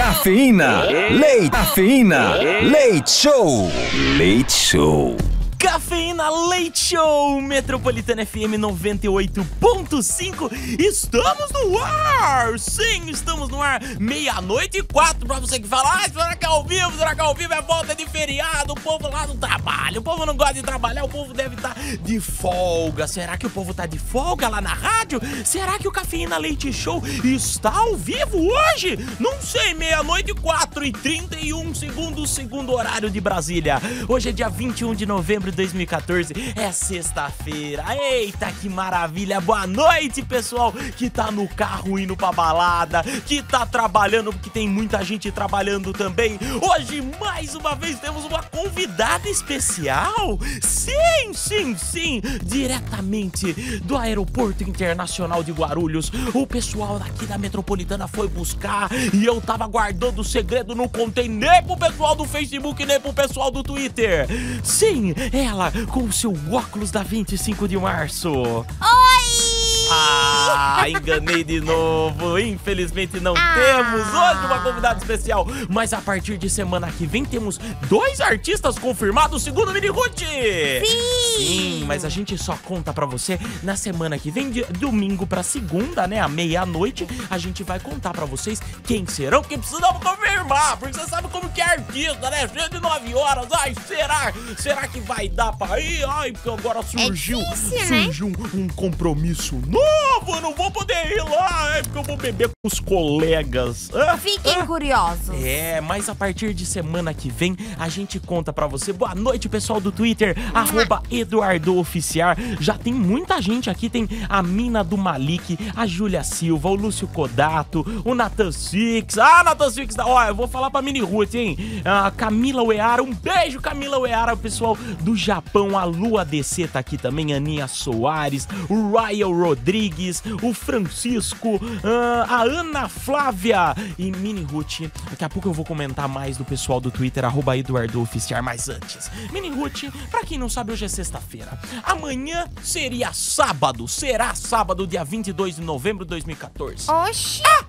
Cafeína. Leite. Cafeína. Leite Show. Leite Show. Cafeína Leite Show, Metropolitana FM 98.5. Estamos no ar! Sim, estamos no ar. Meia-noite e quatro pra você que fala, ah, será que é ao vivo? Será que é ao vivo? É volta de feriado, o povo lá não trabalha, o povo não gosta de trabalhar, o povo deve estar de folga. Será que o povo tá de folga lá na rádio? Será que o Cafeína Leite Show está ao vivo hoje? Não sei, meia-noite e quatro e 31 segundos, segundo horário de Brasília. Hoje é dia 21 de novembro de 2014, é sexta-feira. Eita, que maravilha! Boa noite, pessoal que tá no carro indo pra balada, que tá trabalhando, porque tem muita gente trabalhando também. Hoje, mais uma vez, temos uma convidada especial. Sim, sim, sim, diretamente do Aeroporto Internacional de Guarulhos. O pessoal daqui da Metropolitana foi buscar e eu tava guardando o segredo, não contei nem pro pessoal do Facebook, nem pro pessoal do Twitter. Sim, com o seu óculos da 25 de março. Oi! Ah, enganei de novo. Infelizmente não Ah. temos hoje uma convidada especial. Mas a partir de semana que vem temos dois artistas confirmados, segundo Mini Ruth. Sim, mas a gente só conta pra você na semana que vem, de domingo pra segunda, né? À meia-noite, a gente vai contar pra vocês quem serão, porque precisamos confirmar, porque você sabe como que é artista, né? Cheio de nove horas. Ai, será? Será que vai dar pra ir? Ai, porque agora surgiu, difícil, né? surgiu um, um compromisso novo. Eu não vou poder ir lá, é porque eu vou beber com os colegas. Ah, Fiquem ah. curiosos. É, mas a partir de semana que vem a gente conta pra você. Boa noite, pessoal do Twitter, arroba EduardoOficial. Já tem muita gente aqui, tem a Mina do Malik, a Júlia Silva, o Lúcio Codato, o Nathan Six. Ah, Nathan Six, ó, eu vou falar pra Mini Ruth, hein? A Camila Ueara, um beijo, Camila Ueara, o pessoal do Japão, a Lua DC tá aqui também, Aninha Soares, o Ryan Rodrigues, o Francisco, ah, a Ana Flávia e Mini Ruth. Daqui a pouco eu vou comentar mais do pessoal do Twitter, arroba Eduardo Oficial, mas antes. Mini Ruth, pra quem não sabe, hoje é sexta-feira. Amanhã seria sábado, será sábado, dia 22 de novembro de 2014. Oxi. Ah,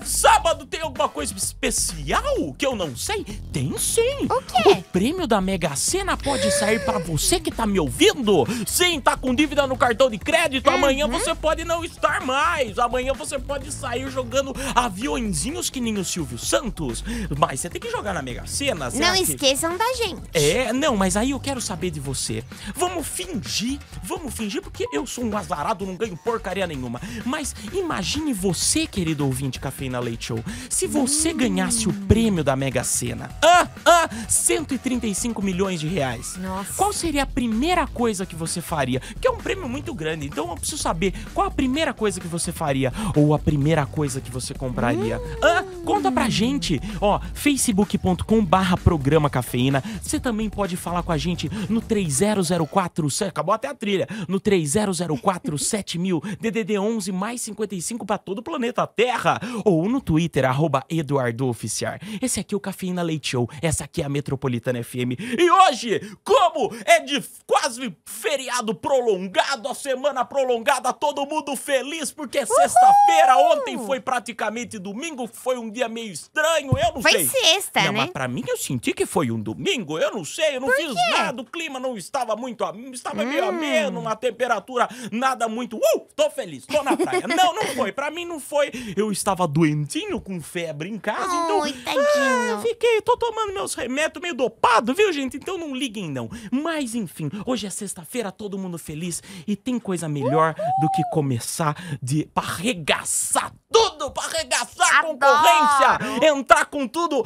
mas sábado tem alguma coisa especial que eu não sei? Tem sim. O quê? O prêmio da Mega Sena pode sair pra você que tá me ouvindo? Sim, tá com dívida no cartão de crédito? Amanhã Uhum. você pode não estar mais. Amanhã você pode sair jogando aviõezinhos que nem o Silvio Santos. Mas você tem que jogar na Mega Sena. Não que- esqueçam da gente. é, não, mas aí eu quero saber de você. Vamos fingir, vamos fingir, porque eu sou um azarado, não ganho porcaria nenhuma. Mas imagine você, querido ouvinte Cafeína Leite Show, se você ganhasse o prêmio da Mega Sena. Ah, ah, 135 milhões de reais. Nossa. Qual seria a primeira coisa que você faria? Que é um prêmio muito grande, então eu preciso saber qual a primeira coisa que você faria ou a primeira coisa que você compraria. Ah, conta pra gente. Ó, facebook.com barra programa cafeína. Você também pode falar com a gente no 3004, cê- acabou até a trilha, no 3004 7000, DDD 11 mais 55 pra todo o planeta Terra, ou no Twitter, arroba Eduardo Oficial. Esse aqui é o Cafeína Leite Show, essa aqui é a Metropolitana FM. E hoje, como é de quase feriado prolongado, a semana prolongada, todo mundo feliz porque é sexta-feira, ontem foi praticamente domingo, foi um dia meio estranho, eu não Foi sei. sexta, Não, né? Mas pra mim eu senti que foi um domingo, eu não sei, eu não fiz nada, o clima não estava muito, estava meio Hum. ameno, uma temperatura nada muito, uh, tô feliz, tô na praia. não, não foi, pra mim não foi, eu estava doentinho com febre em casa, então... Oi, ah, fiquei, tô tomando meus remédios meio dopado, viu, gente? Então não liguem, não. Mas, enfim, hoje é sexta-feira, todo mundo feliz e tem coisa melhor do que começar de pra arregaçar tudo, pra arregaçar a concorrência, entrar com tudo.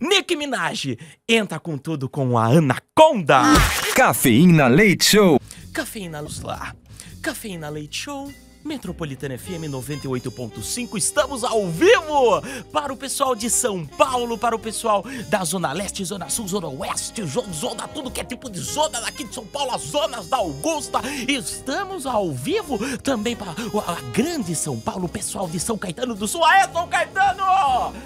Nick Minaj, entra com tudo com a Anaconda. Cafeína Leite Show. Cafeína Luz lá. Cafeína Leite Show. Metropolitana FM 98.5, estamos ao vivo para o pessoal de São Paulo, para o pessoal da Zona Leste, Zona Sul, Zona Oeste, zo- Zona, tudo que é tipo de zona daqui de São Paulo, as zonas da Augusta. Estamos ao vivo também para o- a grande São Paulo, o pessoal de São Caetano do Sul. Aê, São Caetano!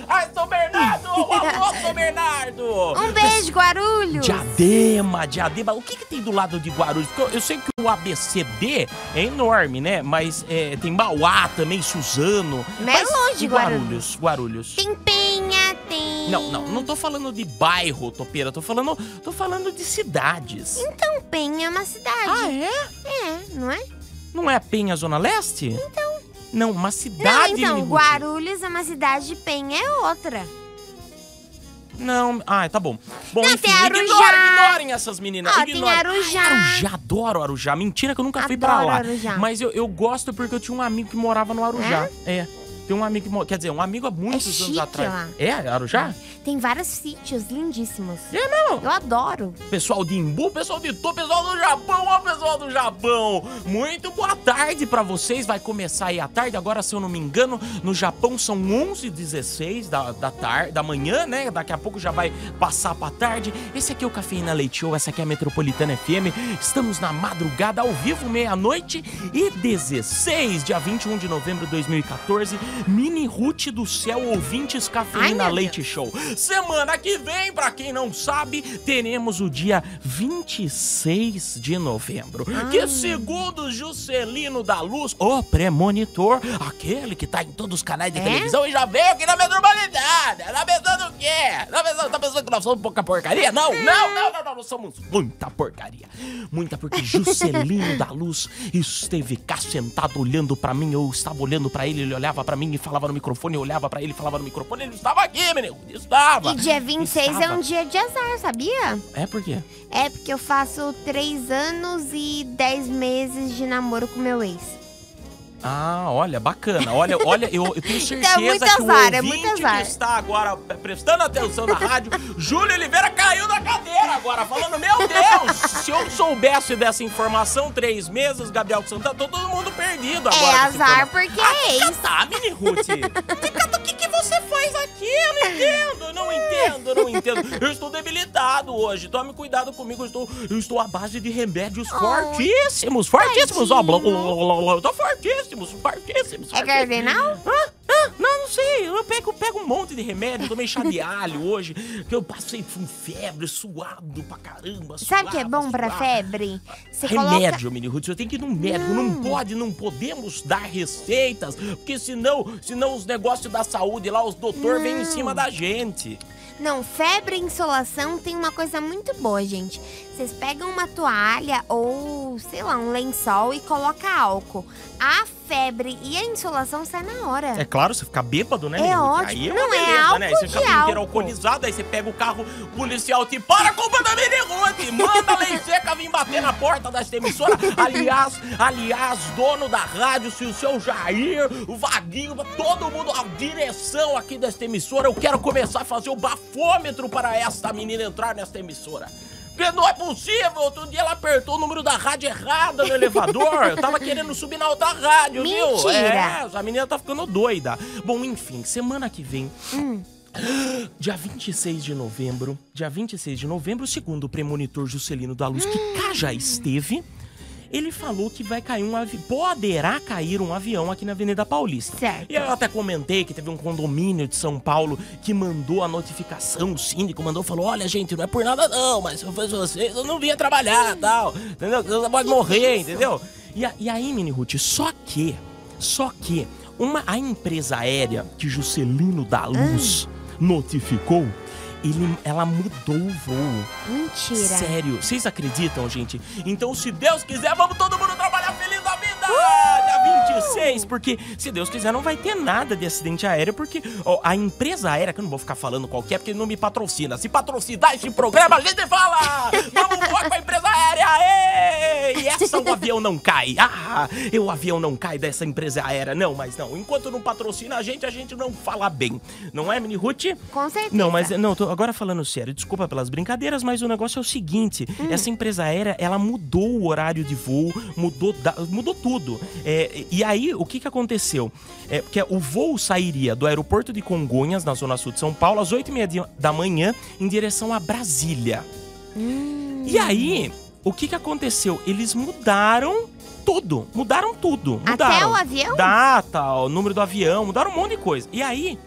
Aê, São Bernardo! Alô, São Bernardo! Um beijo, Guarulhos. Diadema, Diadema. O que, que tem do lado de Guarulhos? Porque eu, eu sei que o ABCD é enorme, né? Mas é, tem Mauá também, Suzano. Mas é longe, Guarulhos. Guarulhos. Tem Penha, tem Não, não, não tô falando de bairro, Topeira, tô falando, tô falando de cidades. Então, Penha é uma cidade. Ah, é? É, não é? Não é a Penha Zona Leste? Então. Não, uma Não, cidade, então, Mini Ruth. Guarulhos é uma cidade, Penha é outra. Não, ah, tá bom. Bom, Não, enfim, tem Arujá. ignorem, ignorem essas meninas. Tem ignorem. Arujá. Ai, Arujá, adoro Arujá. Mentira que eu nunca fui pra lá. Arujá. Mas eu, eu gosto porque eu tinha um amigo que morava no Arujá. É. Tem um amigo que quer dizer, um amigo há muitos anos chique atrás. lá. É, Arujá? Tem vários sítios lindíssimos. É mesmo? Eu adoro. Pessoal de Imbu, pessoal de Tô, pessoal do Japão, ó, pessoal do Japão. Muito boa tarde pra vocês. Vai começar aí a tarde. Agora, se eu não me engano, no Japão são 11h16 da, da, tarde, da manhã, né? Daqui a pouco já vai passar pra tarde. Esse aqui é o Cafeína Leite Show, essa aqui é a Metropolitana FM. Estamos na madrugada, ao vivo, meia-noite e 16, dia 21 de novembro de 2014. Mini Ruth do Céu, ouvintes Cafeína Ai, Leite Show. Semana que vem, pra quem não sabe, teremos o dia 26 de novembro. Que segundo Juscelino da Luz, o premonitor, aquele que tá em todos os canais de É? televisão e já veio aqui na metropolitana. Tá pensando o quê? Tá pensando, tá pensando que nós somos pouca porcaria? Não, não, não, não, não, nós somos muita porcaria. Muita porque Juscelino da Luz esteve cá sentado olhando pra mim, eu estava olhando pra ele, ele olhava pra mim e falava no microfone, eu olhava pra ele e falava no microfone, ele estava aqui, menino, estava. E dia 26 é Estava. um dia de azar, sabia? É por quê? É porque eu faço 3 anos e 10 meses de namoro com meu ex. Ah, olha, bacana. Olha, olha, eu, eu tenho certeza Então é muito que o azar, é ouvinte muito azar. que está agora pre- prestando atenção na rádio, Júlio Oliveira caiu da cadeira agora, falando, meu Deus, se eu soubesse dessa informação, três meses, Gabriel Santana, tô todo mundo perdido agora. é com essa azar porque é ex. Tá, Mini Ruth. O que, que você faz aqui? Eu não entendo, não entendo, não entendo. Eu estou debilitado hoje. Tome cuidado comigo. Eu estou, eu estou à base de remédios Oh, fortíssimos. Fortíssimos. Ó, blá. Eu tô fortíssimos, fortíssimos. É cardenal? Hã? Hã? Não, não sei. Eu pego, pego um monte de remédio. Tomei chá de alho hoje. Que eu passei com febre, suado pra caramba. Sabe o que é suado, bom pra suado. febre? Você coloca. Remédio, Mini Ruth, eu tenho que ir num médico. Não. pode, não podemos dar receitas, porque senão, senão os negócios da saúde lá, os doutor vêm em cima da gente. Não, febre e insolação tem uma coisa muito boa, gente. Vocês pegam uma toalha ou, sei lá, um lençol e coloca álcool. A febre e a insolação sai na hora. É claro, você fica bêbado, né, É ótimo. Aí é Não, é beleza, álcool né? Você fica inteiro alcoolizado, aí você pega o carro policial, te para a culpa da Mini Ruth, manda a lei seca vir bater na porta desta emissora. Aliás, aliás, dono da rádio, se o seu Jair, o Vaguinho, todo mundo, a direção aqui desta emissora, eu quero começar a fazer o bafômetro para esta menina entrar nesta emissora. Porque não é possível, outro dia ela apertou o número da rádio errado no elevador. Eu tava querendo subir na outra rádio, viu? Mentira. É, essa menina tá ficando doida. Bom, enfim, semana que vem. Dia 26 de novembro, dia 26 de novembro, segundo o premonitor Juscelino da Luz, que cá já esteve, ele falou que vai cair um avião, poderá cair um avião aqui na Avenida Paulista. Certo. E eu até comentei que teve um condomínio de São Paulo que mandou a notificação, o síndico mandou, falou, olha gente, não é por nada não, mas se eu fosse vocês, eu não vinha trabalhar tal, entendeu? Você pode morrer, entendeu? E, a- e aí, Mini Ruth, só que, só que, uma, a empresa aérea que Juscelino da Luz notificou, ele, ela mudou o voo. Mentira. Sério, vocês acreditam, gente? Então, se Deus quiser, vamos todo mundo trabalhar feliz da vida! Uh! Dia 26, porque se Deus quiser, não vai ter nada de acidente aéreo, porque ó, a empresa aérea, que eu não vou ficar falando qual que é, porque não me patrocina. Se patrocinar esse programa, a gente fala! Vamos voar com a empresa aérea! Aê! E essa o avião não cai. Ah, o avião não cai dessa empresa aérea. Não, mas não. Enquanto não patrocina a gente, a gente não fala bem. Não é, Mini Ruth? Com certeza. Não, mas não, tô agora falando sério. Desculpa pelas brincadeiras, mas o negócio é o seguinte: essa empresa aérea, ela mudou o horário de voo, mudou, da- mudou tudo. É, e aí, o que que aconteceu? É, porque o voo sairia do aeroporto de Congonhas, na zona sul de São Paulo, às 8h30 da manhã, em direção a Brasília. E aí, o que que aconteceu? Eles mudaram tudo. Mudaram tudo. Até Mudaram. o avião? Data, o número do avião, mudaram um monte de coisa. E aí,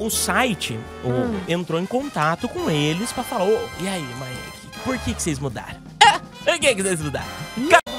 o site o- Hum. entrou em contato com eles pra falar: Ô, e aí, mas por que, que vocês mudaram? Ah, por que, que vocês mudaram?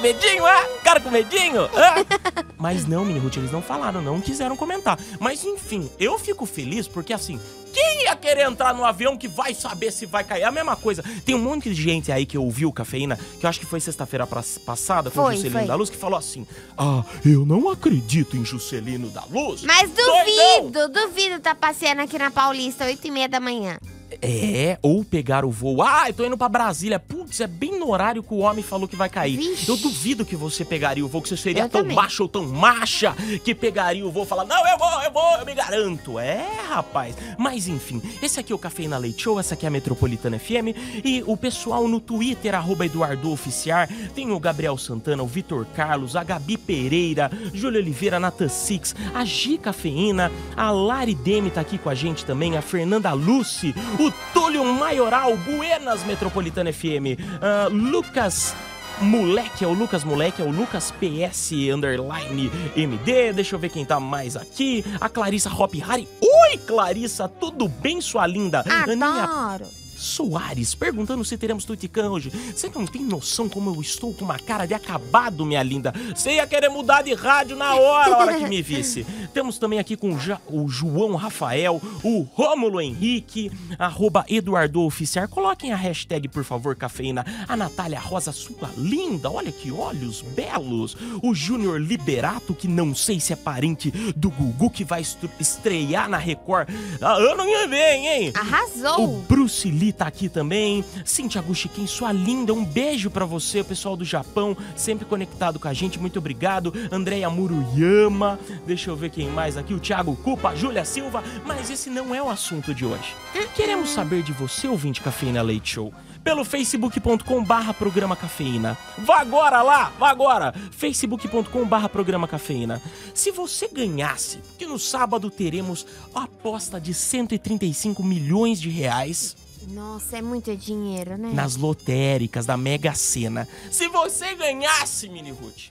Medinho, ah? Cara com medinho? Ah? Mas não, Mini Ruth, eles não falaram, não quiseram comentar. Mas enfim, eu fico feliz porque assim, quem ia querer entrar no avião que vai saber se vai cair. É a mesma coisa. Tem um monte de gente aí que ouviu cafeína, que eu acho que foi sexta-feira passada, com o Foi, Juscelino foi. da Luz, que falou assim: Ah, eu não acredito em Juscelino da Luz. Mas Doidão! duvido, duvido tá passeando aqui na Paulista, 8 e meia da manhã. É, ou pegar o voo. Ah, eu tô indo pra Brasília. Putz, é bem no horário que o homem falou que vai cair. Vixe. Eu duvido que você pegaria o voo, que você seria Eu tão também. macho ou tão macha que pegaria o voo e falar: Não, eu vou, eu vou, eu me garanto. É, rapaz. Mas enfim, esse aqui é o Cafeína Leite Show, essa aqui é a Metropolitana FM. E o pessoal no Twitter, arroba Eduardo Oficiar, tem o Gabriel Santana, o Vitor Carlos, a Gabi Pereira, Júlio Oliveira, Natan Six, a Gi Cafeína, a Lari Demi tá aqui com a gente também, a Fernanda Lucy, o Túlio Maioral, Buenas Metropolitana FM, ah, Lucas. Moleque, é o Lucas Moleque, é o Lucas PS underline MD. Deixa eu ver quem tá mais aqui. A Clarissa Hop Harry. Oi, Clarissa, tudo bem, sua linda? Aninha Adoro. Soares perguntando se teremos Tuticã hoje. Você não tem noção como eu estou com uma cara de acabado, minha linda. Você ia querer mudar de rádio na hora, a hora que me visse. Temos também aqui com o o João Rafael, o Rômulo Henrique, arroba Eduardo Oficiar. Coloquem a hashtag, por favor, cafeína. A Natália Rosa, sua linda, olha que olhos belos. O Júnior Liberato, que não sei se é parente do Gugu, que vai estrear na Record ah, ano que vem, hein? O Arrasou. Bruce Lee tá aqui também. Cintia Gushiken, sua linda. Um beijo pra você, pessoal do Japão, sempre conectado com a gente. Muito obrigado. Andréia Muruyama. Deixa eu ver quem mais aqui. O Thiago Cupa, Júlia Silva. Mas esse não é o assunto de hoje. Queremos saber de você, ouvinte Cafeína Leite Show. Pelo facebook.com barra programa cafeína. Vá agora lá, vá agora. facebook.com barra programa cafeína. Se você ganhasse, que no sábado teremos a aposta de 135 milhões de reais Nossa, é muito dinheiro, né? nas lotéricas da Mega Sena. Se você ganhasse, Mini Ruth,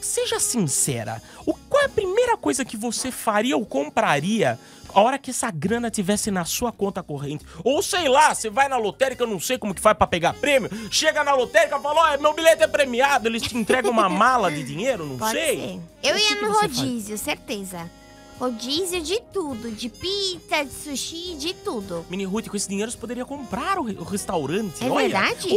seja sincera, o, qual é a primeira coisa que você faria ou compraria a hora que essa grana tivesse na sua conta corrente? Ou sei lá, você vai na lotérica, eu não sei como que faz pra pegar prêmio, chega na lotérica e fala, ó, meu bilhete é premiado, eles te entregam uma mala de dinheiro, não Pode sei. ser. Eu O que ia no rodízio, certeza. Rodízio de tudo, de pizza, de sushi, de tudo. Mini Ruth, com esse dinheiro você poderia comprar o, o restaurante, É olha. verdade?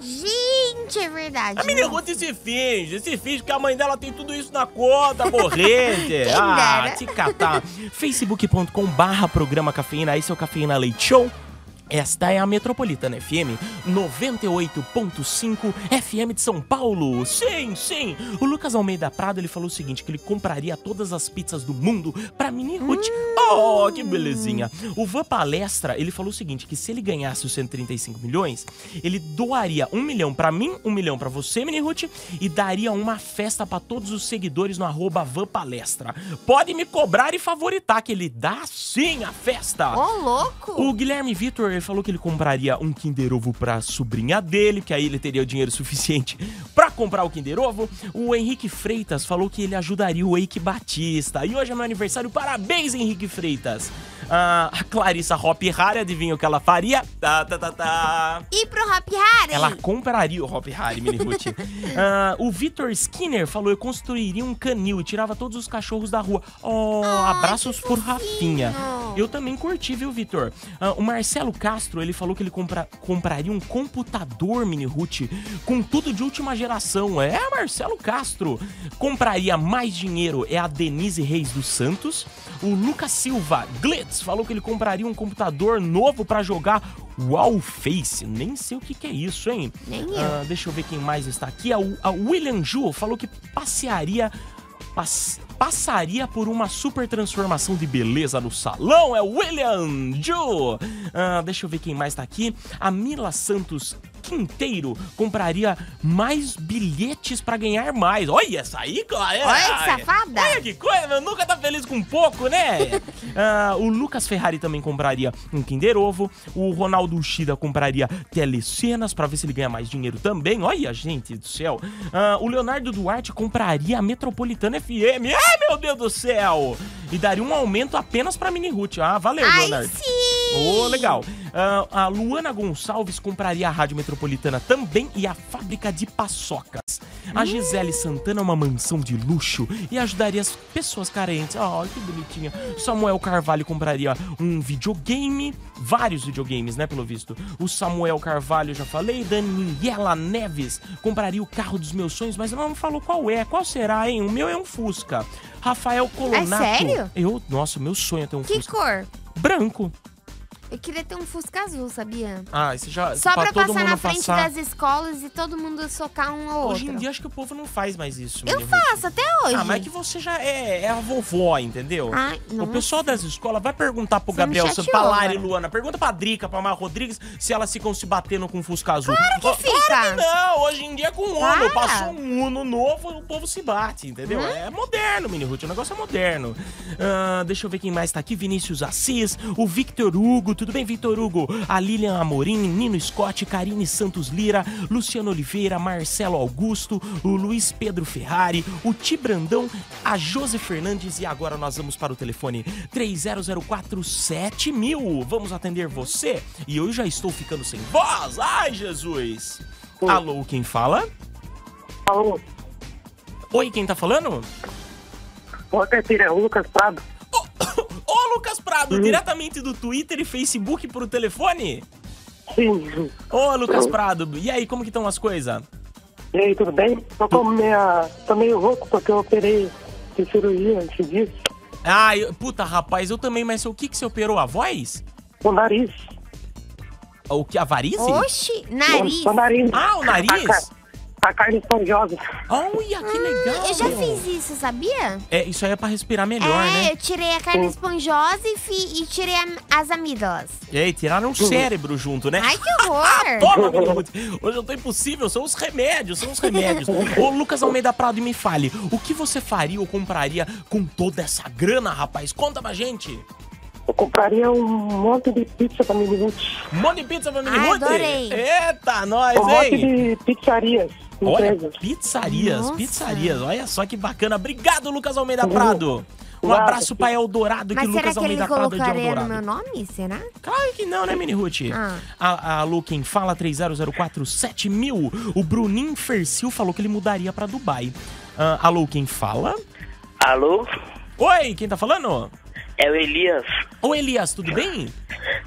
Gente, é verdade. A Mini. Ruth se finge, se finge que a mãe dela tem tudo isso na conta corrente. Ah, te catar. Facebook.com barra programa cafeína, esse é o Cafeína Leite Show. Esta é a Metropolitana FM 98.5 FM de São Paulo. Sim, sim. O Lucas Almeida Prado ele falou o seguinte: que ele compraria todas as pizzas do mundo pra Mini Ruth. Oh, que belezinha. O Van Palestra ele falou o seguinte: que se ele ganhasse os 135 milhões, ele doaria um milhão pra mim, um milhão pra você, Mini Ruth, e daria uma festa pra todos os seguidores no arroba Van Palestra. Pode me cobrar e favoritar, que ele dá sim a festa. Ô, louco! O Guilherme Vitor ele falou que ele compraria um Kinder Ovo pra sobrinha dele, que aí ele teria o dinheiro suficiente pra comprar o Kinder Ovo. O Henrique Freitas falou que ele ajudaria o Eike Batista. E hoje é meu aniversário, parabéns, Henrique Freitas. Ah, a Clarissa Hop Harry, adivinha o que ela faria? Tá, tá, tá, tá. E pro Hop Harry? Ela compraria o Hop Harry, Mini Ruth. Ah, o Vitor Skinner falou: eu construiria um canil e tirava todos os cachorros da rua. Oh, abraços por Rafinha. Eu também curti, viu, Vitor? Ah, o Marcelo Castro, ele falou que ele compra- compraria um computador, Mini Ruth, com tudo de última geração. É, Marcelo Castro. Compraria mais dinheiro, é a Denise Reis dos Santos. O Lucas Silva, Glitz, falou que ele compraria um computador novo pra jogar Wow Face. Nem sei o que, que é isso, hein? Nem eu. Ah, deixa eu ver quem mais está aqui. A, a William Ju falou que passearia. pass- passaria por uma super transformação de beleza no salão. É William Ju. Ah, deixa eu ver quem mais tá aqui. A Mila Santos Quinteiro compraria mais bilhetes pra ganhar mais. Olha essa aí, cara. Olha que safada. Olha que coisa, meu, nunca tá feliz com pouco, né? Ah, o Lucas Ferrari também compraria um Kinder Ovo. O Ronaldo Ushida compraria telecenas pra ver se ele ganha mais dinheiro também. Olha, gente do céu. Ah, o Leonardo Duarte compraria a Metropolitana FM. Ai, meu Deus do céu! E daria um aumento apenas pra Mini Ruth. Ah, valeu, Ai, Leonardo. sim! Ô, legal. Ah, a Luana Gonçalves compraria a Rádio Metropolitana também e a fábrica de paçocas. A Gisele Santana é uma mansão de luxo e ajudaria as pessoas carentes. Ah, que bonitinha. Samuel Carvalho compraria um videogame, vários videogames, né, pelo visto. O Samuel Carvalho, já falei. Daniela Neves compraria o carro dos meus sonhos, mas não falou qual é. Qual será, hein? O meu é um Fusca. Rafael Colonato. É sério? Eu, nossa, meu sonho é ter um Que Fusca. cor? Branco. Eu queria ter um Fusca azul, sabia? Ah, esse já. Só pra todo passar na frente passar. das escolas e todo mundo socar um ao Hoje em outro. dia acho que o povo não faz mais isso. Eu faço até hoje. Ah, mas é que você já é, é a vovó, entendeu? Ai, O pessoal das escolas vai perguntar pro Você Gabriel, Sampalari e agora. Luana. Pergunta pra Drica, pra Mar Rodrigues, se elas ficam se batendo com Fusca Azul. Claro que fica. Claro que não, hoje em dia é com Uno. Para. Passou um Uno novo, o povo se bate, entendeu? É moderno, Mini Ruth, o negócio é moderno. Ah, deixa eu ver quem mais tá aqui. Vinícius Assis, o Victor Hugo. Tudo bem, Victor Hugo? A Lilian Amorim, Nino Scott, Karine Santos Lira, Luciano Oliveira, Marcelo Augusto, o Luiz Pedro Ferrari, o Ti Brandão, a José Fernandes e agora nós vamos para o telefone 30047000. Vamos atender você? E eu já estou ficando sem voz. Ai, Jesus. Alô, quem fala? Alô, Oi, quem tá falando? boa Caipira, é o Lucas Prado. Ô, Lucas Prado, diretamente do Twitter e Facebook pro telefone? Sim. Ô, Lucas Prado, e aí, como que estão as coisas? E aí, tudo bem? Eu tô, meia, tô meio rouco porque eu operei de cirurgia esses dias. Ah, eu- puta, rapaz, eu também, mas o que que você operou? A voz? O nariz. O que, a varize? Oxi, nariz. O, o nariz. Ah, o nariz? A carne esponjosa. Olha, que legal. Eu já fiz isso, sabia? É, isso aí é pra respirar melhor, é, né? eu tirei a carne esponjosa e, fi- e tirei a- as amígdalas. E aí, tiraram o cérebro junto, né? Ai, que horror! Toma. Hoje eu tô impossível, são os remédios, são os remédios. Ô, Lucas Almeida Prado, me fale, o que você faria ou compraria com toda essa grana, rapaz? Conta pra gente. Eu compraria um monte de pizza pra mim, um Um monte de pizza pra mim, Ai, Ruth. adorei. Eita, nós, monte hein? de pizzarias. Olha, pizzarias, Nossa. pizzarias. Olha só que bacana. Obrigado, Lucas Almeida Uhum. Prado. Um abraço pra Eldorado, que Mas será Lucas que ele Almeida Prado é de colocaria no Eldorado. meu nome? Será? Claro que não, né, Mini Ruth? Ah. A, a Lu, quem fala, 30047000. O Bruninho Fercil falou que ele mudaria pra Dubai. Ah, alô, quem fala? Alô? Oi, quem tá falando? É o Elias. Ô, Elias, tudo bem?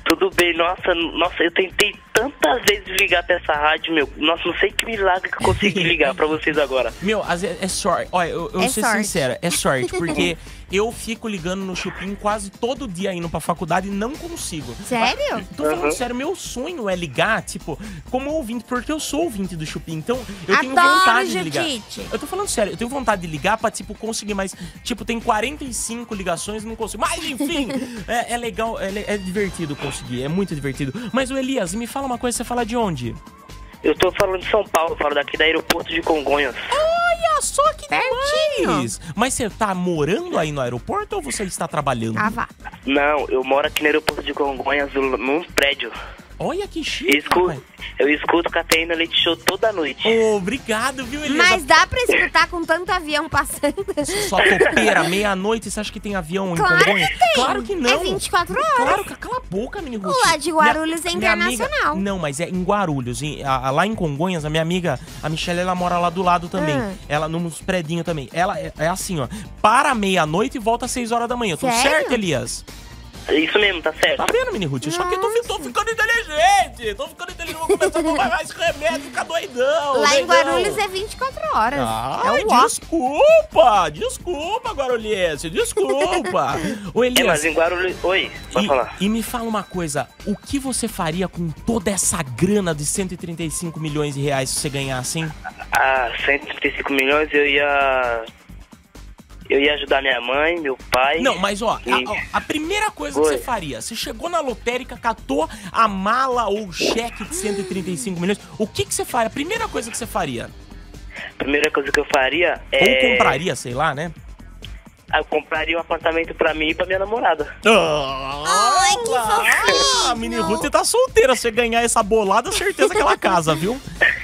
Tudo bem? Nossa, nossa, eu tentei tantas vezes ligar pra essa rádio, meu. Nossa, não sei que milagre que eu consegui ligar pra vocês agora. Meu, é sorte. Olha, eu, eu É vou ser sorte. sincero, é sorte, porque eu fico ligando no Chupim quase todo dia indo pra faculdade e não consigo. Sério? Tô falando Uhum. sério, meu sonho é ligar, tipo, como ouvinte, porque eu sou ouvinte do Chupim, então eu tenho Adoro, vontade de ligar. Eu tô falando sério, eu tenho vontade de ligar pra, tipo, conseguir mais. Tipo, tem 45 ligações e não consigo. Mas, enfim, é, é legal, é, é divertido conseguir, é muito divertido. Mas, o Elias, me fala uma coisa, você fala de onde? Eu tô falando de São Paulo, falo daqui do aeroporto de Congonhas. Olha só que Pertinho. demais! Mas você tá morando aí no aeroporto ou você está trabalhando? Ah, vá. Não, eu moro aqui no aeroporto de Congonhas, no- num prédio. Olha que Eu chique, escuto, eu escuto Cafeína Leite Show toda noite. Ô, obrigado, viu, Elias? Mas dá pra escutar com tanto avião passando? Sua topeira, meia-noite, você acha que tem avião Claro em Congonhas? que tem. Claro que não. É 24 horas. Claro, que- cala a boca, menino. O lá de Guarulhos é Minha amiga- internacional. não, mas é em Guarulhos. em- a- a- lá em Congonhas, a minha amiga, a Michelle, ela mora lá do lado também. Ah. Ela, nos predinhos também. Ela é, é assim, ó. Para meia-noite e volta às 6 horas da manhã. Tô Sério? certo, Elias? Isso mesmo, tá certo. Tá vendo, mini Ruth? Só que eu tô, tô ficando inteligente. Tô ficando inteligente. Vou começar a tomar mais remédio, ficar doidão. Lá em doidão. Guarulhos é 24 horas. Ai, é um ó. desculpa! Desculpa, Guarulhense, desculpa! Ô, É, Elias, mas em Guarulhos... Oi, pode falar. e, e me fala uma coisa, o que você faria com toda essa grana de 135 milhões de reais se você ganhasse, hein? Ah, 135 milhões eu ia... Eu ia ajudar minha mãe, meu pai. Não, mas ó, e- a, ó, a primeira coisa que você faria, você chegou na lotérica, catou a mala ou o cheque de 135 milhões, o que, que você faria? A primeira coisa que você faria? A primeira coisa que eu faria é... Ou compraria, sei lá, né? Ah, Eu compraria um apartamento pra mim e pra minha namorada. Ai, que fofinho. A Mini Ruth tá solteira. Se você ganhar essa bolada, certeza que ela casa, viu?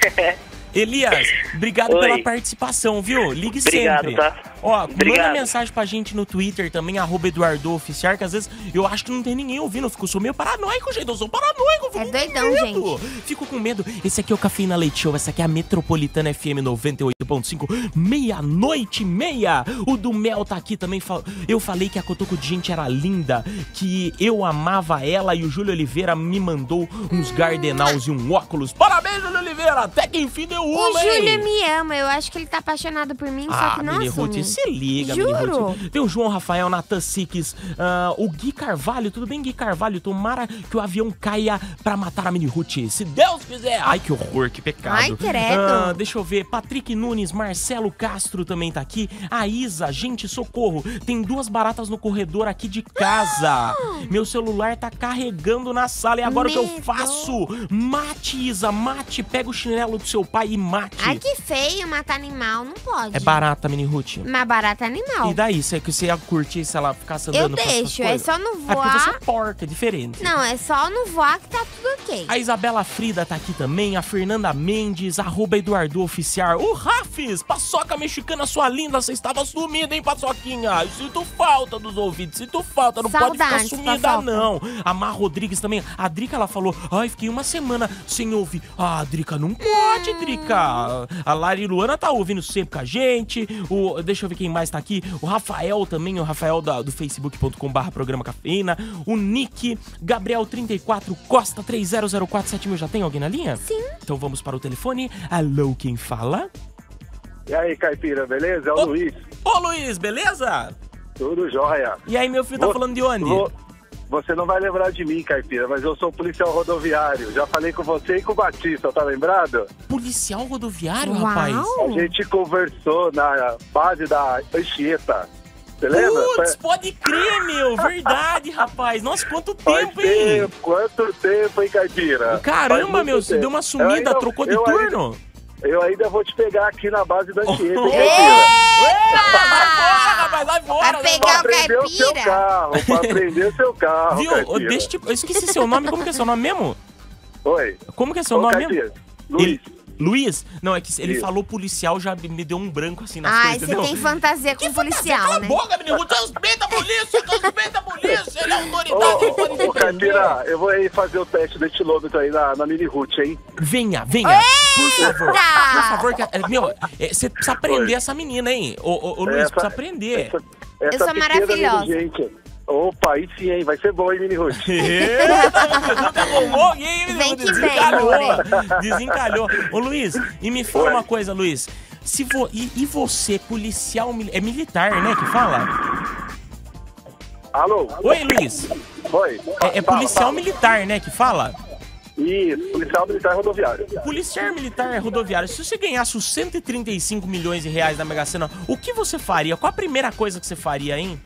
Elias, obrigado Oi. pela participação, viu? Ligue Obrigado, sempre. tá? Ó, manda Obrigado. mensagem pra gente no Twitter também, arroba Eduardo Oficial, que às vezes eu acho que não tem ninguém ouvindo. Eu fico, sou meio paranoico, gente. Eu sou paranoico. Fico É com doidão, medo. Fico com medo. Esse aqui é o Cafeína Leite Show. Essa aqui é a Metropolitana FM 98.5. Meia-noite e meia. O do Mel tá aqui também. Fal- Eu falei que a Cotoco de Gente era linda, que eu amava ela e o Júlio Oliveira me mandou uns gardenaus e um óculos. Parabéns, Júlio Oliveira. Até que enfim deu uma, hein? Júlio me ama, eu acho que ele tá apaixonado por mim, só Ah, que não Mini assume. Ruth, se liga, Mini Juro. Ruth. Tem o João Rafael, Natan Siques, ah, o Gui Carvalho. Tudo bem, Gui Carvalho? Tomara que o avião caia pra matar a Mini Ruth. Se Deus quiser. Ai, que horror, que pecado. Ai, credo. Ah, deixa eu ver. Patrick Nunes, Marcelo Castro também tá aqui. A Isa, gente, socorro. Tem duas baratas no corredor aqui de casa. Meu celular tá carregando na sala. E agora o que eu Medo. faço? Mate, Isa, mate. Pega o chinelo do seu pai e mate. Ai, que feio matar animal, não pode. É barata, Mini Ruth. Mas barata é animal. E daí, você, que você ia curtir se ela ficasse Eu andando essas deixo, é só não É porque você é voar. porca, é diferente. Não, é só não voar que tá tudo ok. A Isabela Frida tá aqui também, a Fernanda Mendes, arroba Eduardo Oficial. O Rafis, paçoca mexicana sua linda, você estava sumida, hein, paçoquinha? Eu Sinto falta dos ouvidos, sinto falta, não pode ficar Saudades, sumida, paçoca. não. A Mar Rodrigues também, a Drica, ela falou, ai, fiquei uma semana sem ouvir. Ah, Drica, não pode, Drica. A Lari Luana tá ouvindo sempre com a gente, o, deixa eu ver quem mais tá aqui, o Rafael também, o Rafael da- do facebook.com barra programa cafeína, o Nick, Gabriel 34, Costa 30047000, já tem alguém na linha? Sim. Então vamos para o telefone. Alô, quem fala? E aí, Caipira, beleza? É o Ô. Luiz. Ô, Luiz, beleza? Tudo jóia. E aí, meu filho, tá Vou- falando de onde? vou- Você não vai lembrar de mim, Caipira, mas eu sou policial rodoviário. Já falei com você e com o Batista, tá lembrado? Policial rodoviário, Uau. rapaz? A gente conversou na base da Anchieta. Você lembra? Putz, pode crer, meu. Verdade, rapaz. Nossa, quanto Faz tempo, hein? tempo, quanto tempo, hein, Caipira? Caramba, meu, você deu uma Eu sumida, ainda- trocou de eu turno. Ainda, eu ainda vou te pegar aqui na base da Anchieta, Caipira? Vai fora, rapaz, vai fora. Vai né? pegar Pra o aprender o seu caipira. carro, pra aprender o seu carro, Viu? Caipira. Deixa eu, te- eu esqueci seu nome. Como que é seu nome mesmo? Oi. Como que é seu Ô, nome Caipira. mesmo? Luiz. Ele- Luiz? Não, é que ele Isso. falou policial, já me deu um branco assim nas Ai, coisas, você tem fantasia com policial, Cala a né? boca, menino. Respeita a polícia, respeita a polícia. Ele é autoridade, Ô, ô, prender. Caipira, eu vou aí fazer o teste do etilômetro aí na, na mini route, hein? Venha, venha. Por favor. Eita! Por favor, que, é, meu, é, você precisa aprender essa menina, hein? Ô, ô, ô Luiz, Essa- precisa aprender. Essa, essa Eu sou maravilhosa. Gente. Opa, aí sim, hein? Vai ser bom, hein, mini? Nunca arrumou, e aí, Vem menino? que vem, Desencalhou. Desencalhou. Ô, Luiz, e me fala Oi. uma coisa, Luiz. Se vo, e, e você, policial, é militar, né, que fala? Alô? Oi, Luiz. Oi. É, é Fala, policial fala. militar, né, que fala? Isso, policial militar rodoviário. Policial militar rodoviário, se você ganhasse os 135 milhões de reais na Mega Sena, o que você faria? Qual a primeira coisa que você faria, hein?